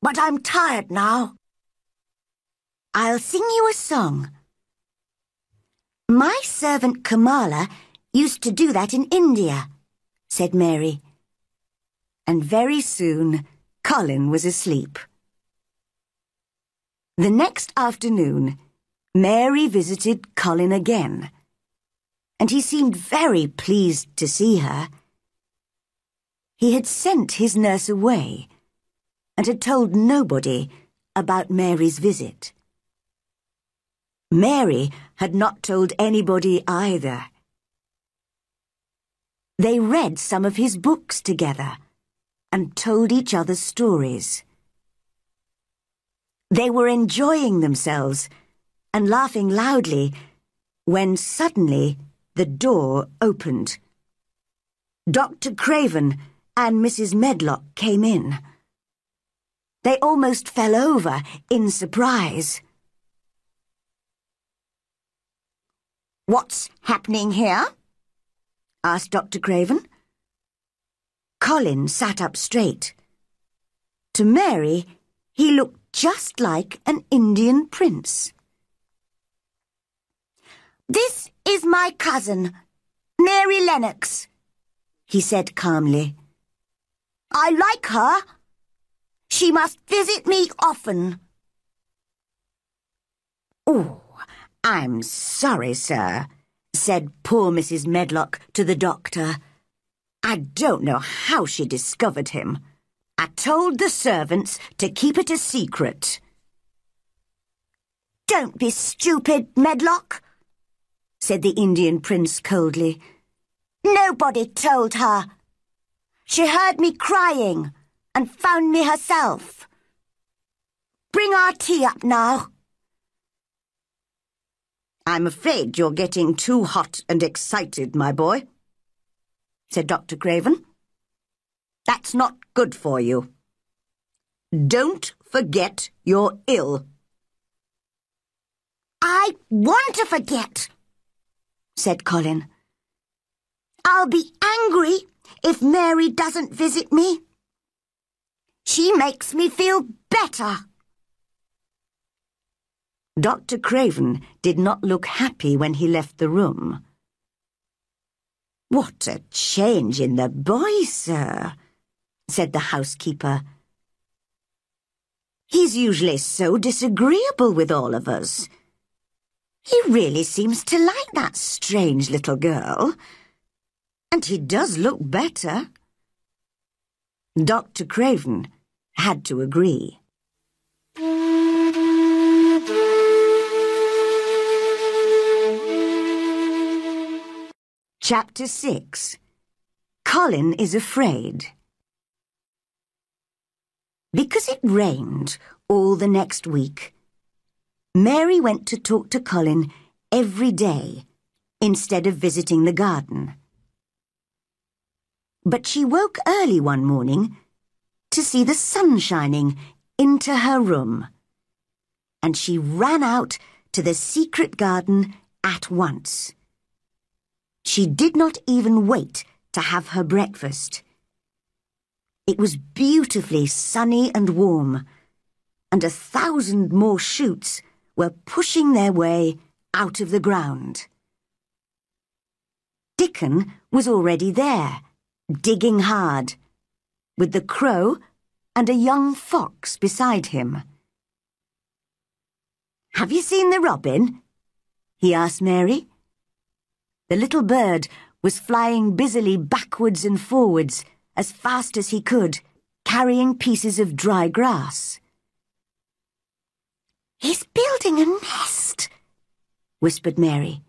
But I'm tired now. I'll sing you a song. My servant Kamala used to do that in India, said Mary. And very soon Colin was asleep. The next afternoon, Mary visited Colin again, and he seemed very pleased to see her. He had sent his nurse away and had told nobody about Mary's visit. Mary had not told anybody either. They read some of his books together and told each other stories. They were enjoying themselves and laughing loudly when suddenly the door opened. Dr. Craven and Mrs. Medlock came in. They almost fell over in surprise. What's happening here? asked Dr. Craven. Colin sat up straight. To Mary, he looked just like an Indian prince. This is my cousin, Mary Lennox, he said calmly. I like her. She must visit me often. Oh, I'm sorry, sir, said poor Mrs. Medlock to the doctor. I don't know how she discovered him. I told the servants to keep it a secret. Don't be stupid, Medlock, said the Indian prince coldly. Nobody told her. She heard me crying and found me herself. Bring our tea up now. I'm afraid you're getting too hot and excited, my boy, said Dr. Craven. That's not good for you. Don't forget you're ill. I want to forget, said Colin. I'll be angry if Mary doesn't visit me. She makes me feel better. Dr. Craven did not look happy when he left the room. What a change in the boy, sir, said the housekeeper. He's usually so disagreeable with all of us. He really seems to like that strange little girl. And he does look better. Dr. Craven had to agree. Chapter 6 Colin is afraid. Because it rained all the next week, Mary went to talk to Colin every day instead of visiting the garden. But she woke early one morning to see the sun shining into her room. And she ran out to the secret garden at once. She did not even wait to have her breakfast. It was beautifully sunny and warm, and a thousand more shoots were pushing their way out of the ground. Dickon was already there, digging hard, with the crow and a young fox beside him. Have you seen the robin? he asked Mary. The little bird was flying busily backwards and forwards as fast as he could, carrying pieces of dry grass. He's building a nest, whispered Mary.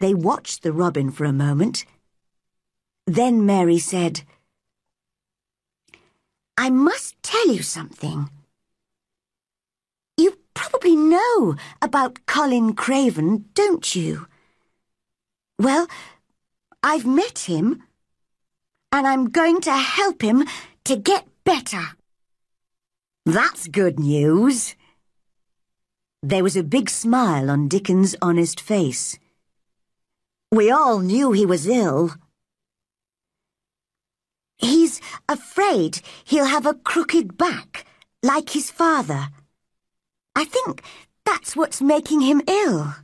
They watched the robin for a moment. Then Mary said, I must tell you something. You probably know about Colin Craven, don't you? Well, I've met him, and I'm going to help him to get better. That's good news. There was a big smile on Dickon's honest face. We all knew he was ill. He's afraid he'll have a crooked back, like his father. I think that's what's making him ill.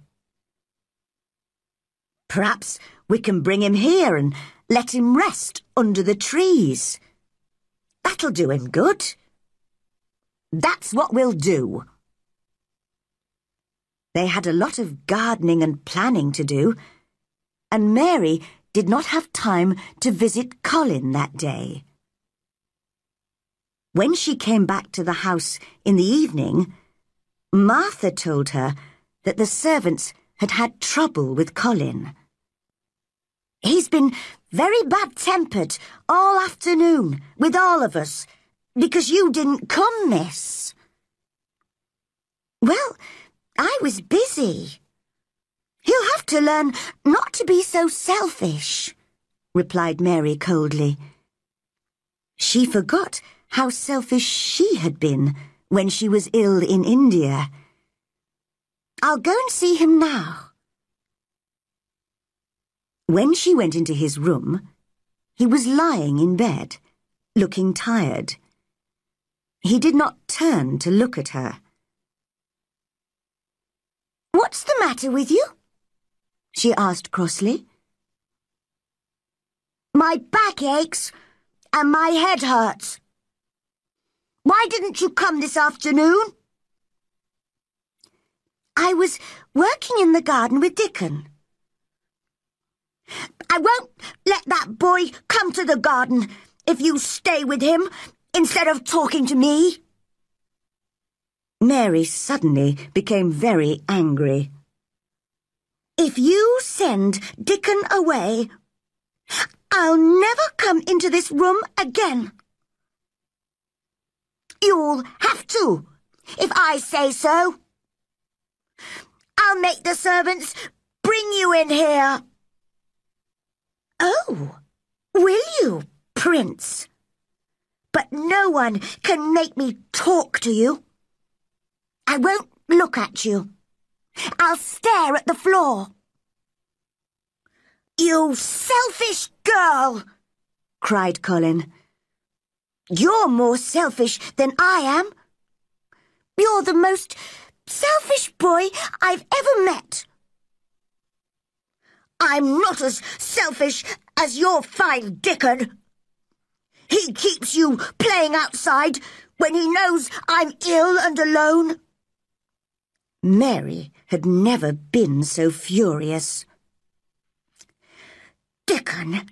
Perhaps we can bring him here and let him rest under the trees. That'll do him good. That's what we'll do. They had a lot of gardening and planning to do, and Mary did not have time to visit Colin that day. When she came back to the house in the evening, Martha told her that the servants had had trouble with Colin. He's been very bad-tempered all afternoon with all of us because you didn't come, miss. Well, I was busy. He'll have to learn not to be so selfish, replied Mary coldly. She forgot how selfish she had been when she was ill in India. I'll go and see him now. When she went into his room, he was lying in bed, looking tired. He did not turn to look at her. What's the matter with you? she asked crossly. My back aches and my head hurts. Why didn't you come this afternoon? I was working in the garden with Dickon. I won't let that boy come to the garden if you stay with him instead of talking to me. Mary suddenly became very angry. If you send Dickon away, I'll never come into this room again. You'll have to, if I say so. I'll make the servants bring you in here. Oh, will you, Prince? But no one can make me talk to you. I won't look at you. I'll stare at the floor. You selfish girl, cried Colin. You're more selfish than I am. You're the most selfish boy I've ever met. I'm not as selfish as your fine Dickon. He keeps you playing outside when he knows I'm ill and alone. Mary had never been so furious. Dickon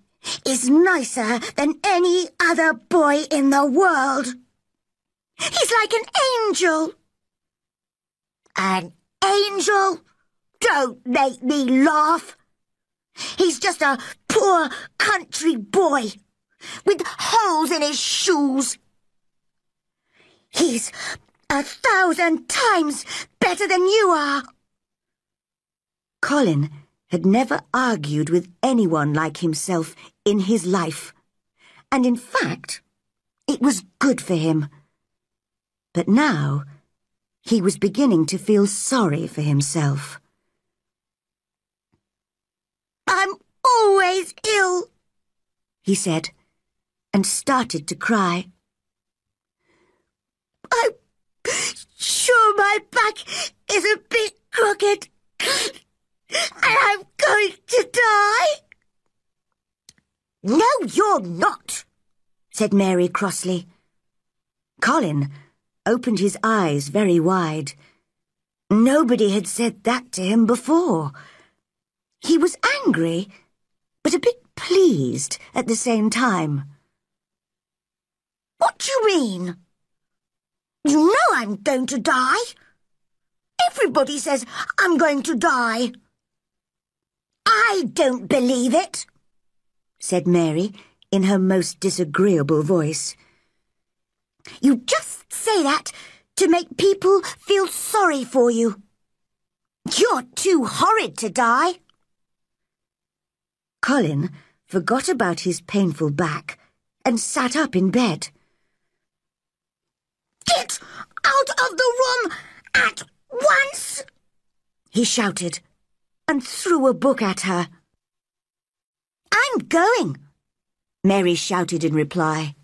is nicer than any other boy in the world. He's like an angel. An angel? Don't make me laugh. He's just a poor country boy with holes in his shoes. He's a thousand times better than you are. Colin had never argued with anyone like himself in his life, and in fact, it was good for him. But now, he was beginning to feel sorry for himself. I'm always ill, he said, and started to cry. I'm sure my back is a bit crooked, and I'm going to die. No, you're not, said Mary crossly. Colin opened his eyes very wide. Nobody had said that to him before. He was angry, but a bit pleased at the same time. What do you mean? You know I'm going to die. Everybody says I'm going to die. I don't believe it, said Mary in her most disagreeable voice. You just say that to make people feel sorry for you. You're too horrid to die. Colin forgot about his painful back and sat up in bed. Get out of the room at once! He shouted and threw a book at her. I'm going, Mary shouted in reply.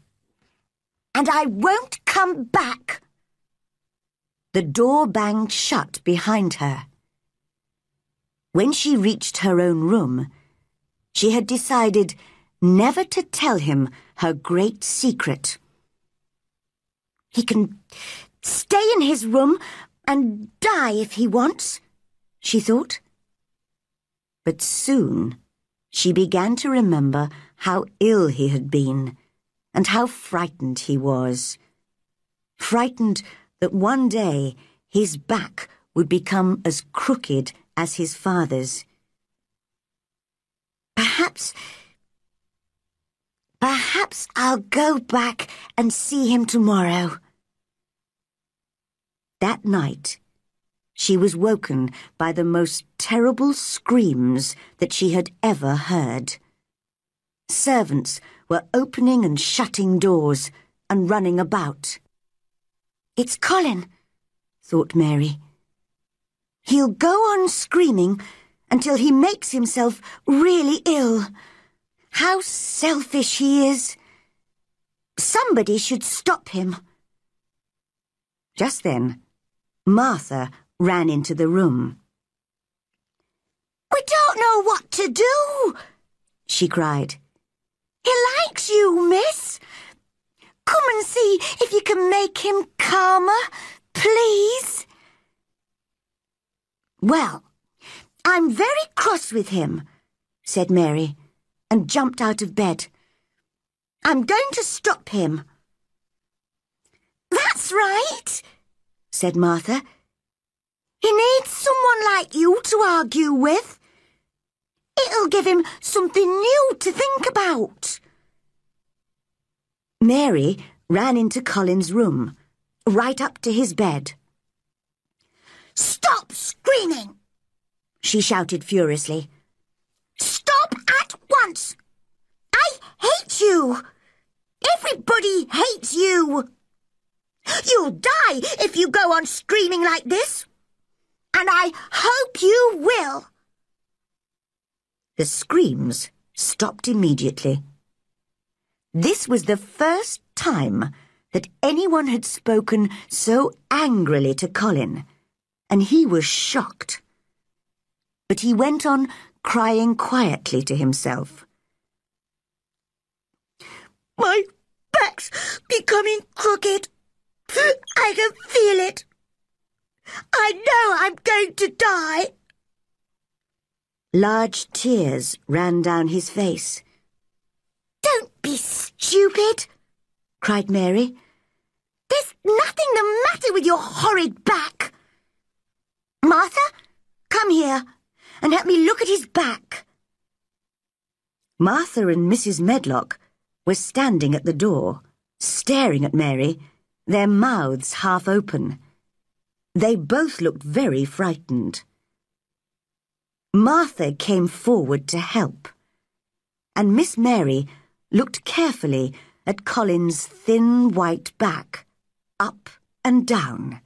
And I won't come back. The door banged shut behind her. When she reached her own room, she had decided never to tell him her great secret. He can stay in his room and die if he wants, she thought. But soon she began to remember how ill he had been and how frightened he was. Frightened that one day his back would become as crooked as his father's. Perhaps... Perhaps I'll go back and see him tomorrow. That night, she was woken by the most terrible screams that she had ever heard. Servants were opening and shutting doors and running about. It's Colin, thought Mary. He'll go on screaming until he makes himself really ill. How selfish he is. Somebody should stop him. Just then, Martha ran into the room. We don't know what to do, she cried. He likes you, miss. Come and see if you can make him calmer, please. Well, I'm very cross with him, said Mary, and jumped out of bed. I'm going to stop him. That's right, said Martha. He needs someone like you to argue with. It'll give him something new to think about. Mary ran into Colin's room, right up to his bed. Stop screaming! she shouted furiously. Stop at once! I hate you! Everybody hates you! You'll die if you go on screaming like this! And I hope you will! The screams stopped immediately. This was the first time that anyone had spoken so angrily to Colin, and he was shocked but he went on crying quietly to himself. My back's becoming crooked. I can feel it. I know I'm going to die. Large tears ran down his face. Don't be stupid, cried Mary. There's nothing the matter with your horrid back. Martha, come here and let me look at his back. Martha and Mrs. Medlock were standing at the door, staring at Mary, their mouths half open. They both looked very frightened. Martha came forward to help, and Miss Mary looked carefully at Colin's thin white back, up and down.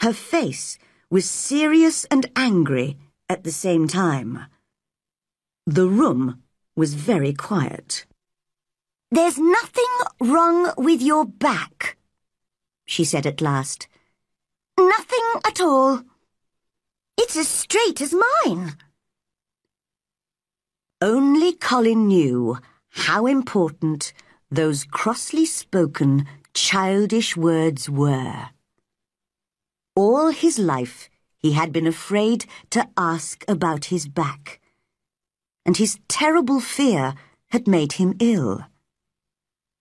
Her face was serious and angry at the same time. The room was very quiet. There's nothing wrong with your back, she said at last. Nothing at all. It's as straight as mine. Only Colin knew how important those crossly spoken, childish words were. All his life he had been afraid to ask about his back, and his terrible fear had made him ill.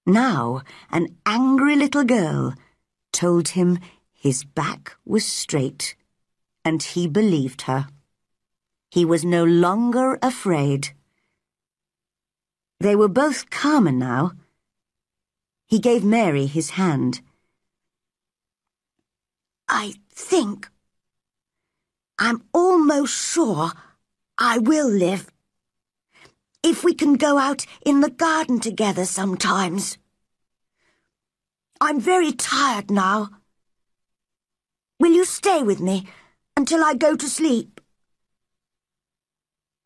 Now an angry little girl told him his back was straight, and he believed her. He was no longer afraid. They were both calmer now. He gave Mary his hand. I think. I'm almost sure I will live. If we can go out in the garden together sometimes. I'm very tired now. Will you stay with me until I go to sleep?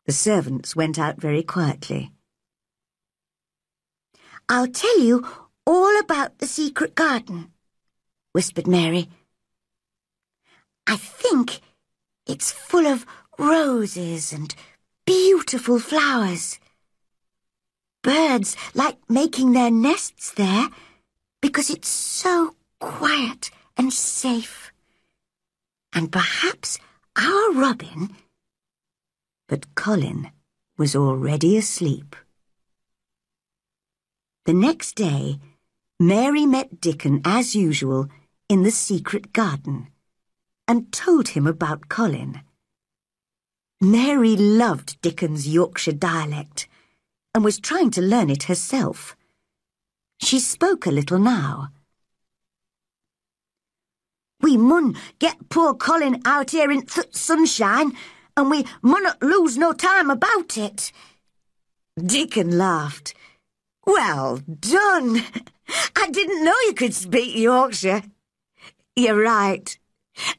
The servants went out very quietly. I'll tell you all about the secret garden, whispered Mary. I think it's full of roses and beautiful flowers. Birds like making their nests there because it's so quiet and safe. And perhaps our Robin... But Colin was already asleep. The next day, Mary met Dickon as usual in the secret garden and told him about Colin. Mary loved Dickon's Yorkshire dialect and was trying to learn it herself. She spoke a little now. We mun get poor Colin out here in th sunshine, and we munnot lose no time about it. Dickon laughed. Well done! I didn't know you could speak Yorkshire. You're right.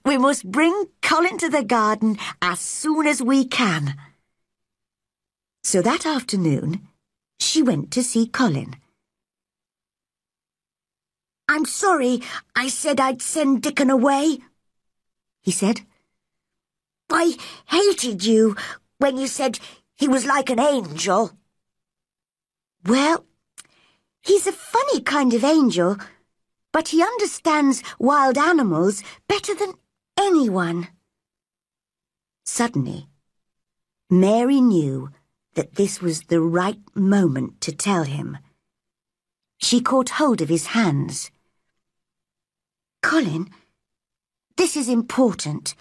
We must bring Colin to the garden as soon as we can. So that afternoon, she went to see Colin. I'm sorry I said I'd send Dickon away, he said. I hated you when you said he was like an angel. Well, he's a funny kind of angel, but he understands wild animals better than anyone. Suddenly, Mary knew that this was the right moment to tell him. She caught hold of his hands. Colin, this is important.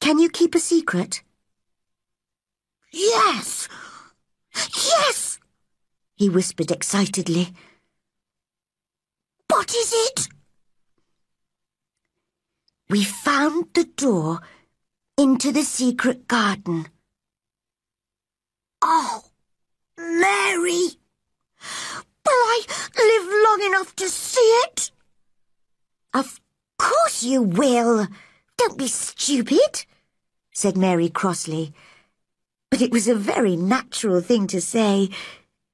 Can you keep a secret? Yes! Yes! He whispered excitedly. What is it? We found the door into the secret garden. Oh, Mary! Will I live long enough to see it? Of course you will. Don't be stupid, said Mary crossly. But it was a very natural thing to say,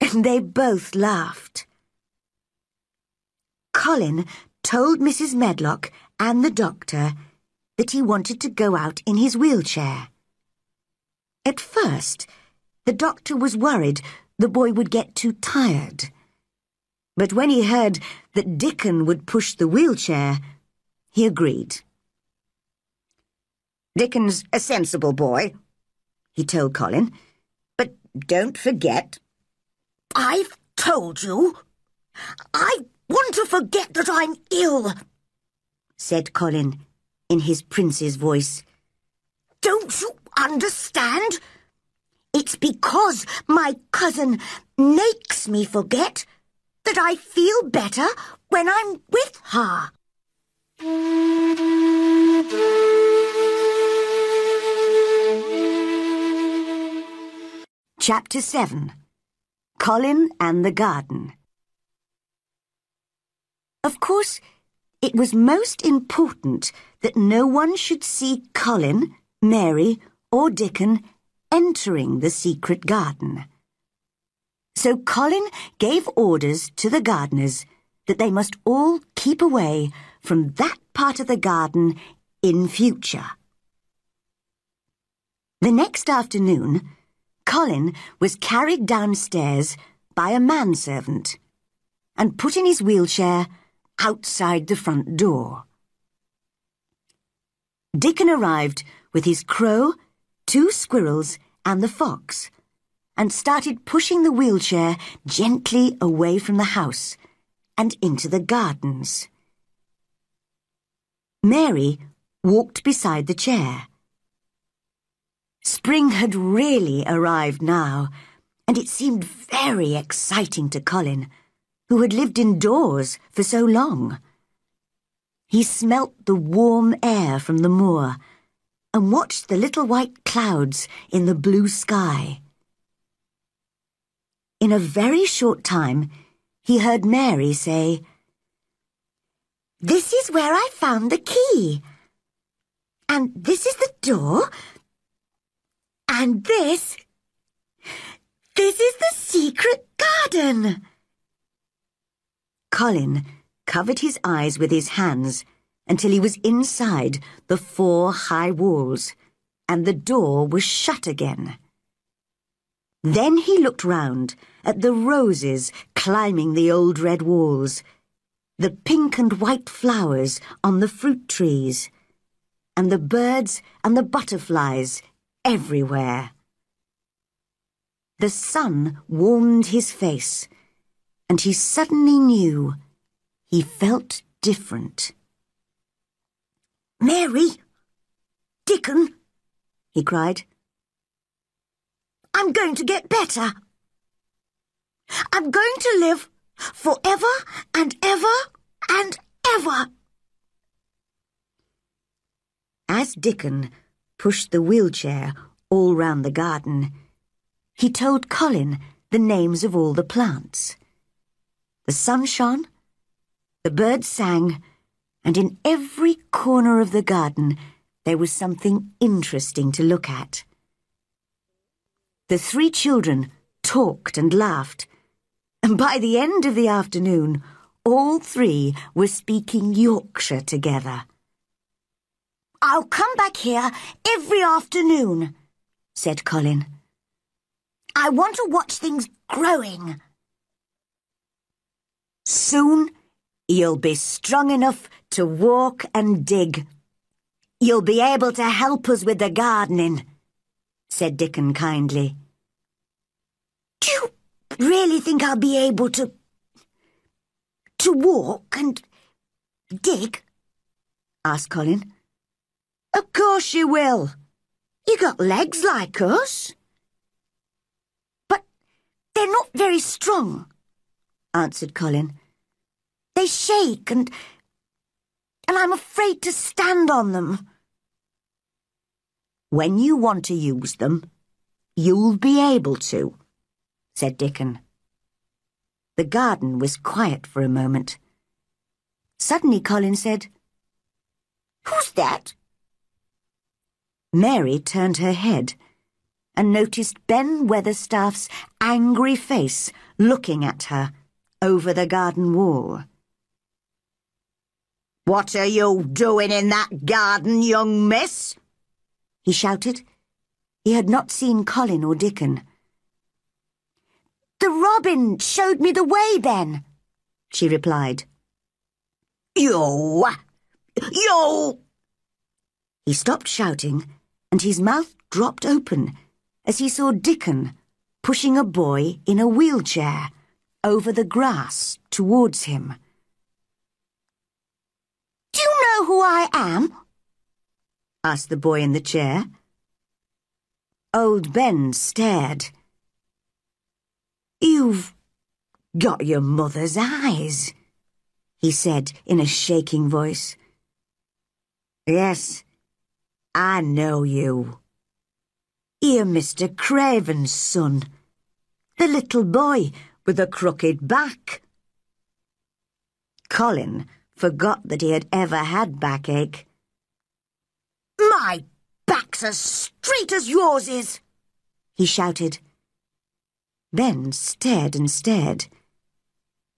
and they both laughed. Colin told Mrs. Medlock and the doctor that he wanted to go out in his wheelchair. At first, the doctor was worried the boy would get too tired. But when he heard that Dickon would push the wheelchair, he agreed. Dickon's a sensible boy, he told Colin. But don't forget. I've told you. I want to forget that I'm ill, said Colin in his prince's voice. Don't you understand? It's because my cousin makes me forget that I feel better when I'm with her. Chapter 7 Colin and the Garden Of course, it was most important that no one should see Colin, Mary, or Dickon entering the secret garden. So Colin gave orders to the gardeners that they must all keep away from that part of the garden in future. The next afternoon, Colin was carried downstairs by a manservant and put in his wheelchair outside the front door. Dickon arrived with his crow, two squirrels, and the fox, and started pushing the wheelchair gently away from the house and into the gardens. Mary walked beside the chair. Spring had really arrived now, and it seemed very exciting to Colin, who had lived indoors for so long. He smelt the warm air from the moor and watched the little white clouds in the blue sky. In a very short time, he heard Mary say, This is where I found the key. And this is the door. And this... This is the secret garden. Colin covered his eyes with his hands until he was inside the four high walls, and the door was shut again. Then he looked round at the roses climbing the old red walls, the pink and white flowers on the fruit trees, and the birds and the butterflies everywhere. The sun warmed his face, and he suddenly knew he felt different. Mary! Dickon! he cried. I'm going to get better. I'm going to live forever and ever and ever. As Dickon pushed the wheelchair all round the garden, he told Colin the names of all the plants. The sun shone, the birds sang, and in every corner of the garden there was something interesting to look at. The three children talked and laughed, and by the end of the afternoon, all three were speaking Yorkshire together. I'll come back here every afternoon, said Colin. I want to watch things growing. Soon You'll be strong enough to walk and dig. You'll be able to help us with the gardening, said Dickon kindly. Do you really think I'll be able to... to walk and dig? asked Colin. Of course you will. You got legs like us. But they're not very strong, answered Colin. They shake and... and I'm afraid to stand on them. When you want to use them, you'll be able to, said Dickon. The garden was quiet for a moment. Suddenly Colin said, Who's that? Mary turned her head and noticed Ben Weatherstaff's angry face looking at her over the garden wall. What are you doing in that garden, young miss? He shouted. He had not seen Colin or Dickon. The robin showed me the way, Ben, she replied. You! You! He stopped shouting, and his mouth dropped open as he saw Dickon pushing a boy in a wheelchair over the grass towards him know who I am? asked the boy in the chair. Old Ben stared. You've got your mother's eyes, he said in a shaking voice. Yes, I know you. You're Mr. Craven's son, the little boy with a crooked back. Colin forgot that he had ever had backache. My back's as straight as yours is, he shouted. Ben stared and stared.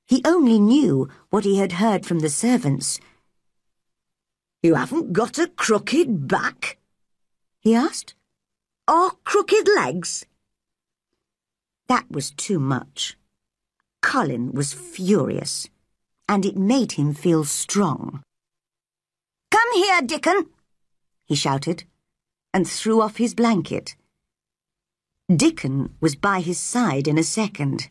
He only knew what he had heard from the servants. You haven't got a crooked back? he asked. Or crooked legs? That was too much. Colin was furious, and it made him feel strong. Come here, Dickon, he shouted, and threw off his blanket. Dickon was by his side in a second.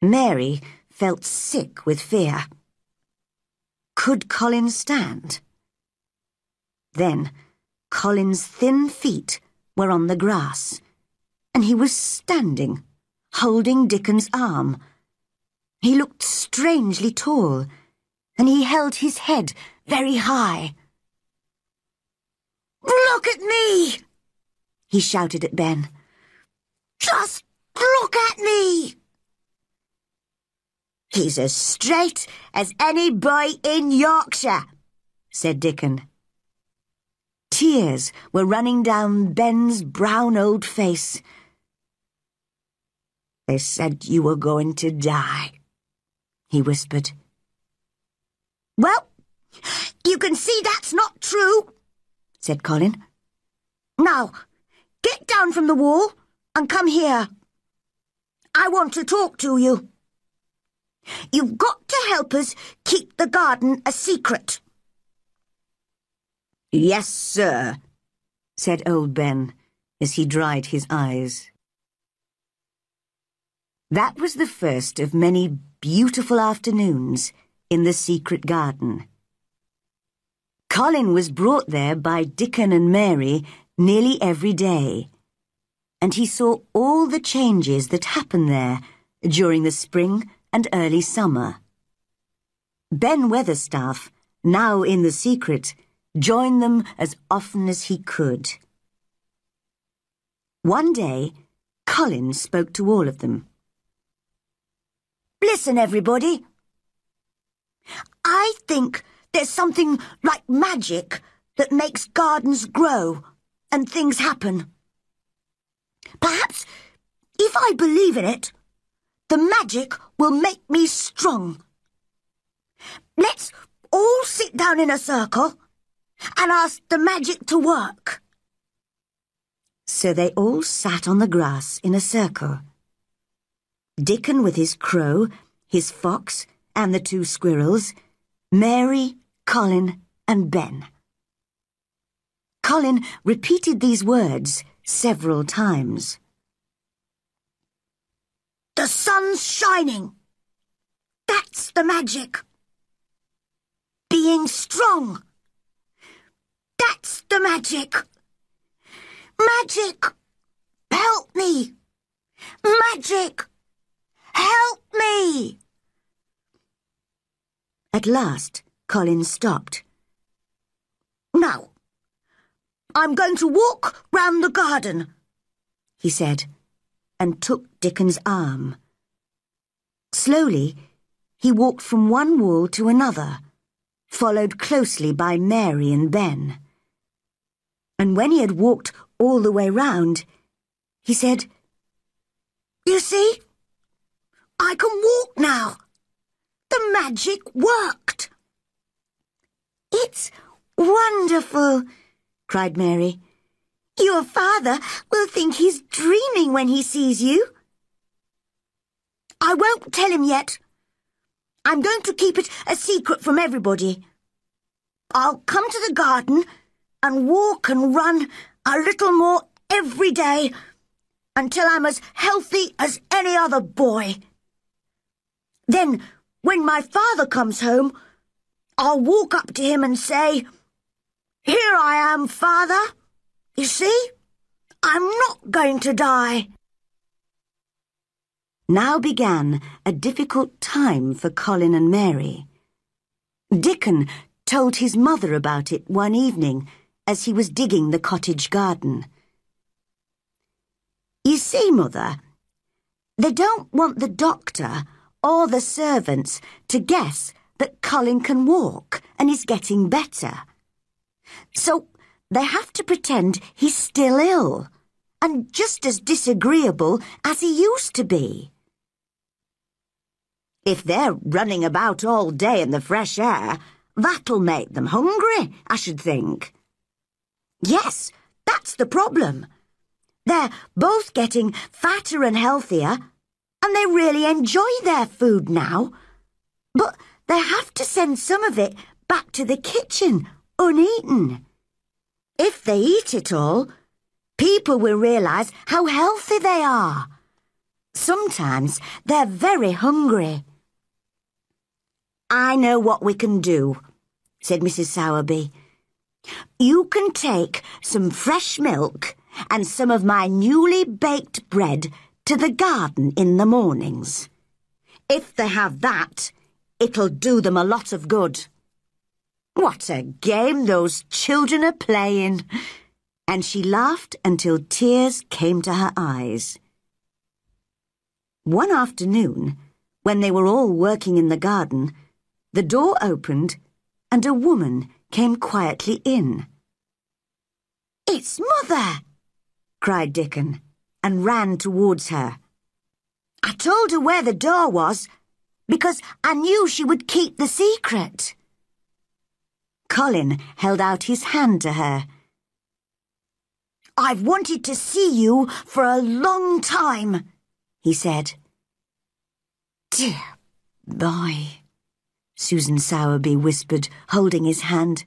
Mary felt sick with fear. Could Colin stand? Then Colin's thin feet were on the grass, and he was standing, holding Dickon's arm. He looked strangely tall, and he held his head very high. Look at me! He shouted at Ben. Just look at me! He's as straight as any boy in Yorkshire, said Dickon. Tears were running down Ben's brown old face. They said you were going to die, he whispered. Well, you can see that's not true, said Colin. Now, get down from the wall and come here. I want to talk to you. You've got to help us keep the garden a secret. Yes, sir, said old Ben as he dried his eyes. That was the first of many beautiful afternoons in the secret garden. Colin was brought there by Dickon and Mary nearly every day, and he saw all the changes that happen there during the spring and early summer. Ben Weatherstaff, now in the secret, joined them as often as he could. One day, Colin spoke to all of them. Listen, everybody. I think there's something like magic that makes gardens grow and things happen. Perhaps, if I believe in it, the magic will make me strong. Let's all sit down in a circle and ask the magic to work. So they all sat on the grass in a circle. Dickon with his crow, his fox, and the two squirrels, Mary, Colin, and Ben. Colin repeated these words several times. The sun's shining. That's the magic. Being strong. That's the magic. Magic. Help me. Magic. Help me. At last, Colin stopped. Now, I'm going to walk round the garden, he said, and took Dickon's arm. Slowly, he walked from one wall to another, followed closely by Mary and Ben. And when he had walked all the way round, he said, You see? I can walk now. The magic worked. It's wonderful, cried Mary. Your father will think he's dreaming when he sees you. I won't tell him yet. I'm going to keep it a secret from everybody. I'll come to the garden and walk and run a little more every day until I'm as healthy as any other boy. Then, when my father comes home, I'll walk up to him and say, Here I am, father. You see? I'm not going to die. Now began a difficult time for Colin and Mary. Dickon told his mother about it one evening as he was digging the cottage garden. You see, Mother, they don't want the doctor or the servants to guess that Colin can walk and is getting better. So they have to pretend he's still ill and just as disagreeable as he used to be. If they're running about all day in the fresh air, that'll make them hungry, I should think. Yes, that's the problem. They're both getting fatter and healthier, and they really enjoy their food now. But they have to send some of it back to the kitchen, uneaten. If they eat it all, people will realise how healthy they are. Sometimes they're very hungry. I know what we can do, said Mrs. Sowerby. You can take some fresh milk and some of my newly baked bread to the garden in the mornings. If they have that, it'll do them a lot of good. What a game those children are playing! And she laughed until tears came to her eyes. One afternoon, when they were all working in the garden, the door opened and a woman came quietly in. It's Mother! cried Dickon, and ran towards her. I told her where the door was, because I knew she would keep the secret. Colin held out his hand to her. I've wanted to see you for a long time, he said. Dear boy, Susan Sowerby whispered, holding his hand.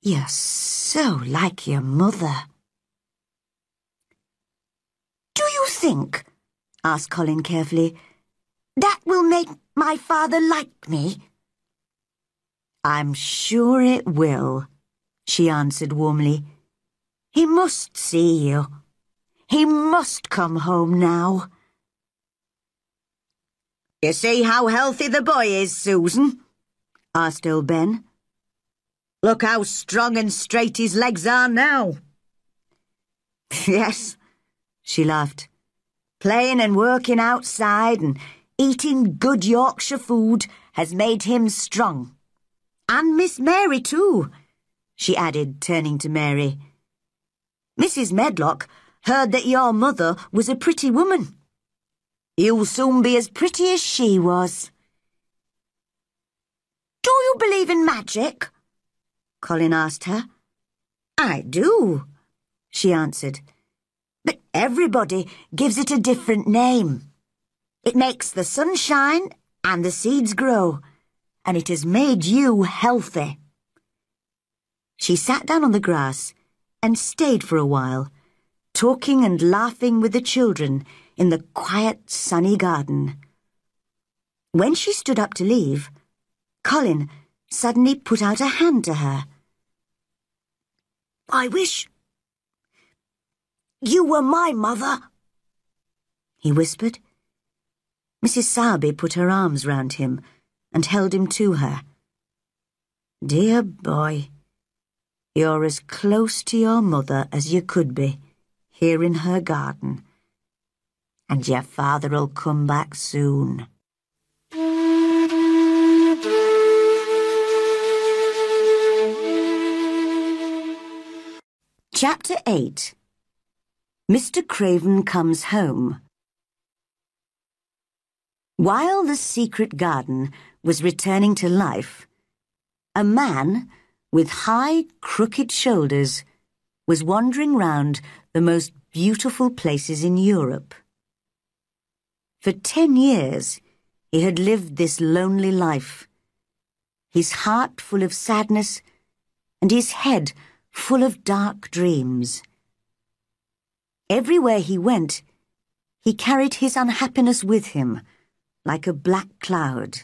You're so like your mother. Do you think, asked Colin carefully, that will make my father like me? I'm sure it will, she answered warmly. He must see you. He must come home now. You see how healthy the boy is, Susan? asked old Ben. Look how strong and straight his legs are now. yes, she laughed. Playing and working outside and eating good Yorkshire food has made him strong. And Miss Mary, too, she added, turning to Mary. Mrs. Medlock heard that your mother was a pretty woman. You'll soon be as pretty as she was. Do you believe in magic? Colin asked her. I do, she answered. But everybody gives it a different name. It makes the sun shine and the seeds grow, and it has made you healthy. She sat down on the grass and stayed for a while, talking and laughing with the children in the quiet, sunny garden. When she stood up to leave, Colin suddenly put out a hand to her. I wish you were my mother, he whispered. Mrs. Sowerby put her arms round him and held him to her. Dear boy, you're as close to your mother as you could be, here in her garden and your father'll come back soon. Chapter 8 Mr. Craven Comes Home While the secret garden was returning to life, a man with high, crooked shoulders was wandering round the most beautiful places in Europe. For ten years, he had lived this lonely life, his heart full of sadness and his head full of dark dreams. Everywhere he went, he carried his unhappiness with him, like a black cloud.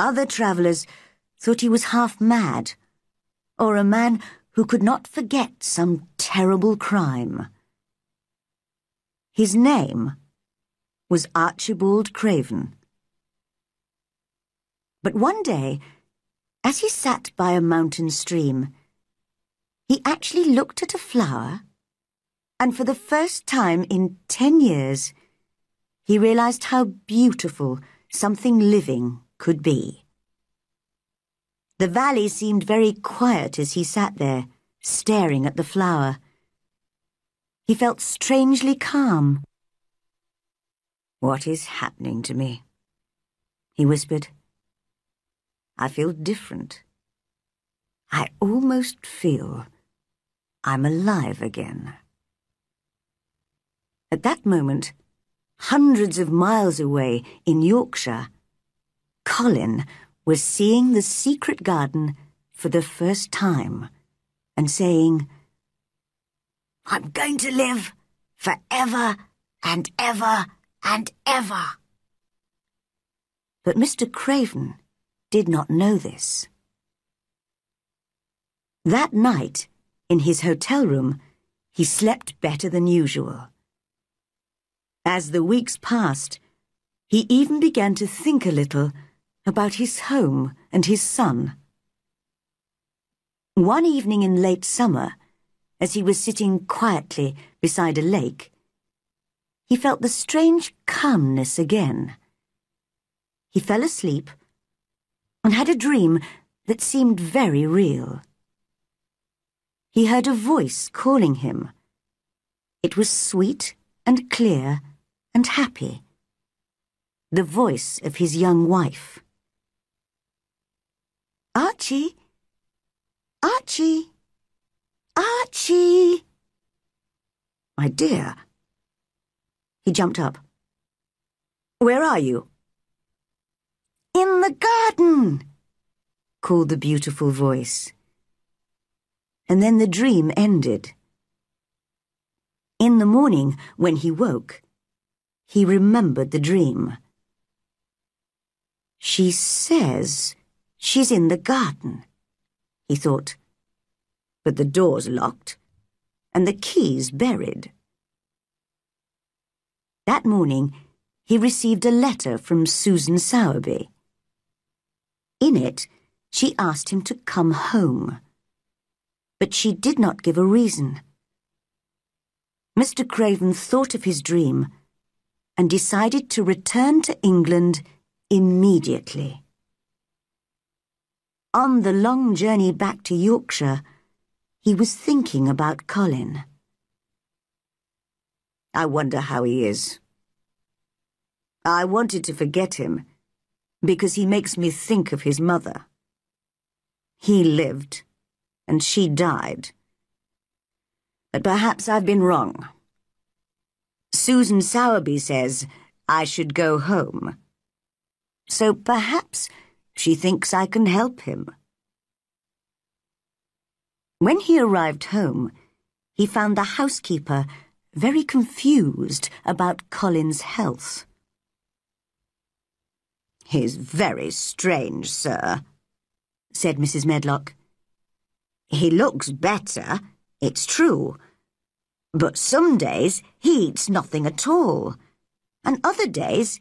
Other travellers thought he was half mad, or a man who could not forget some terrible crime. His name was Archibald Craven. But one day, as he sat by a mountain stream, he actually looked at a flower, and for the first time in ten years, he realized how beautiful something living could be. The valley seemed very quiet as he sat there, staring at the flower. he felt strangely calm. What is happening to me? He whispered. I feel different. I almost feel I'm alive again. At that moment, hundreds of miles away in Yorkshire, Colin was seeing the secret garden for the first time and saying, I'm going to live forever and ever and ever. But Mr. Craven did not know this. That night, in his hotel room, he slept better than usual. As the weeks passed, he even began to think a little about his home and his son. One evening in late summer, as he was sitting quietly beside a lake, he felt the strange calmness again. He fell asleep and had a dream that seemed very real. He heard a voice calling him. It was sweet and clear and happy. The voice of his young wife. Archie! Archie! Archie! My dear. He jumped up. Where are you? In the garden, called the beautiful voice. And then the dream ended. In the morning, when he woke, he remembered the dream. She says she's in the garden, he thought. But the door's locked, and the key's buried. That morning, he received a letter from Susan Sowerby. In it, she asked him to come home. But she did not give a reason. Mr. Craven thought of his dream and decided to return to England immediately. On the long journey back to Yorkshire, he was thinking about Colin. I wonder how he is. I wanted to forget him because he makes me think of his mother. He lived, and she died. But perhaps I've been wrong. Susan Sowerby says I should go home. So perhaps she thinks I can help him. When he arrived home, he found the housekeeper very confused about Colin's health. He's very strange, sir, said Mrs. Medlock. He looks better, it's true. But some days he eats nothing at all, and other days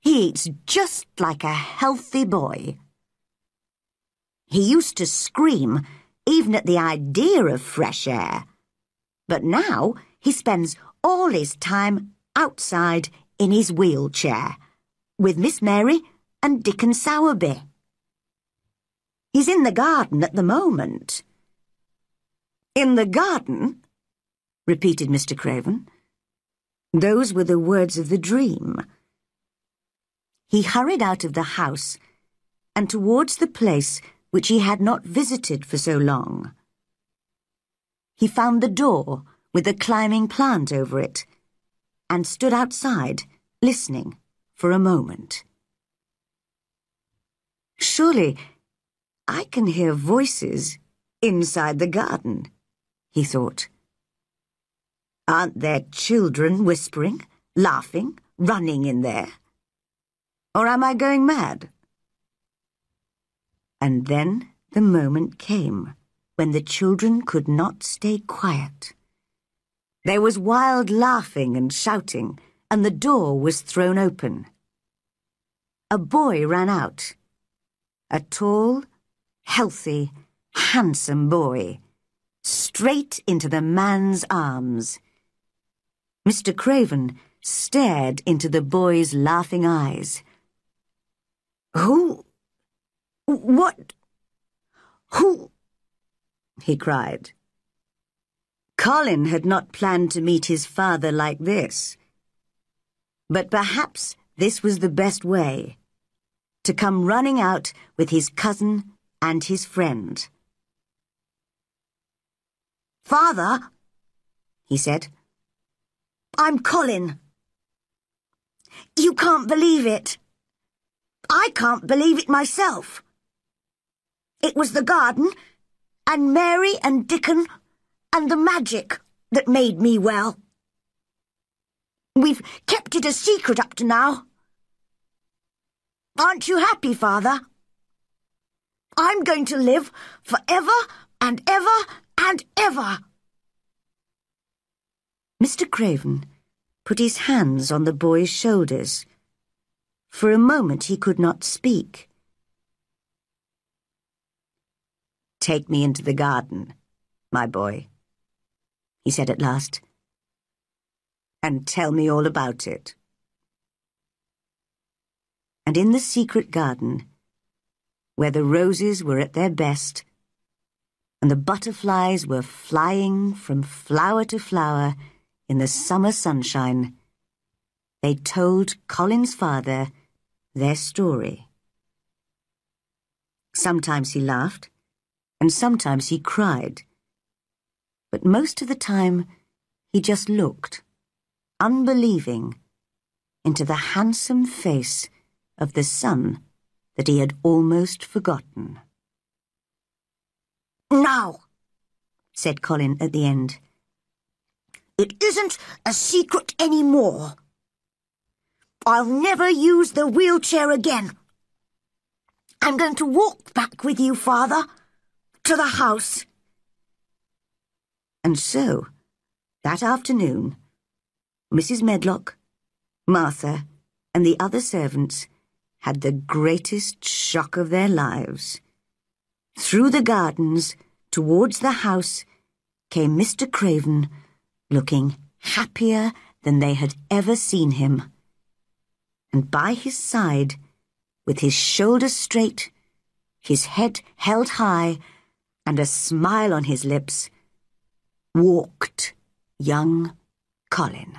he eats just like a healthy boy. He used to scream even at the idea of fresh air, but now he spends all his time outside in his wheelchair with Miss Mary and Dickon Sowerby. He's in the garden at the moment. In the garden? Repeated Mr. Craven. Those were the words of the dream. He hurried out of the house and towards the place which he had not visited for so long. He found the door with a climbing plant over it and stood outside, listening for a moment. Surely I can hear voices inside the garden, he thought. Aren't there children whispering, laughing, running in there? Or am I going mad? And then the moment came when the children could not stay quiet. There was wild laughing and shouting, and the door was thrown open. A boy ran out a tall, healthy, handsome boy, straight into the man's arms. Mr. Craven stared into the boy's laughing eyes. Who? What? Who? he cried. Colin had not planned to meet his father like this. But perhaps this was the best way to come running out with his cousin and his friend. Father, he said, I'm Colin. You can't believe it. I can't believe it myself. It was the garden, and Mary and Dickon, and the magic that made me well. We've kept it a secret up to now. Aren't you happy, Father? I'm going to live forever and ever and ever. Mr. Craven put his hands on the boy's shoulders. For a moment he could not speak. Take me into the garden, my boy, he said at last, and tell me all about it. And in the secret garden, where the roses were at their best, and the butterflies were flying from flower to flower in the summer sunshine, they told Colin's father their story. Sometimes he laughed, and sometimes he cried. But most of the time, he just looked, unbelieving, into the handsome face of the son that he had almost forgotten. Now, said Colin at the end, it isn't a secret any more. I'll never use the wheelchair again. I'm going to walk back with you, Father to the house. And so, that afternoon, Mrs. Medlock, Martha, and the other servants had the greatest shock of their lives. Through the gardens, towards the house, came Mr. Craven, looking happier than they had ever seen him. And by his side, with his shoulders straight, his head held high, and a smile on his lips, walked young Colin.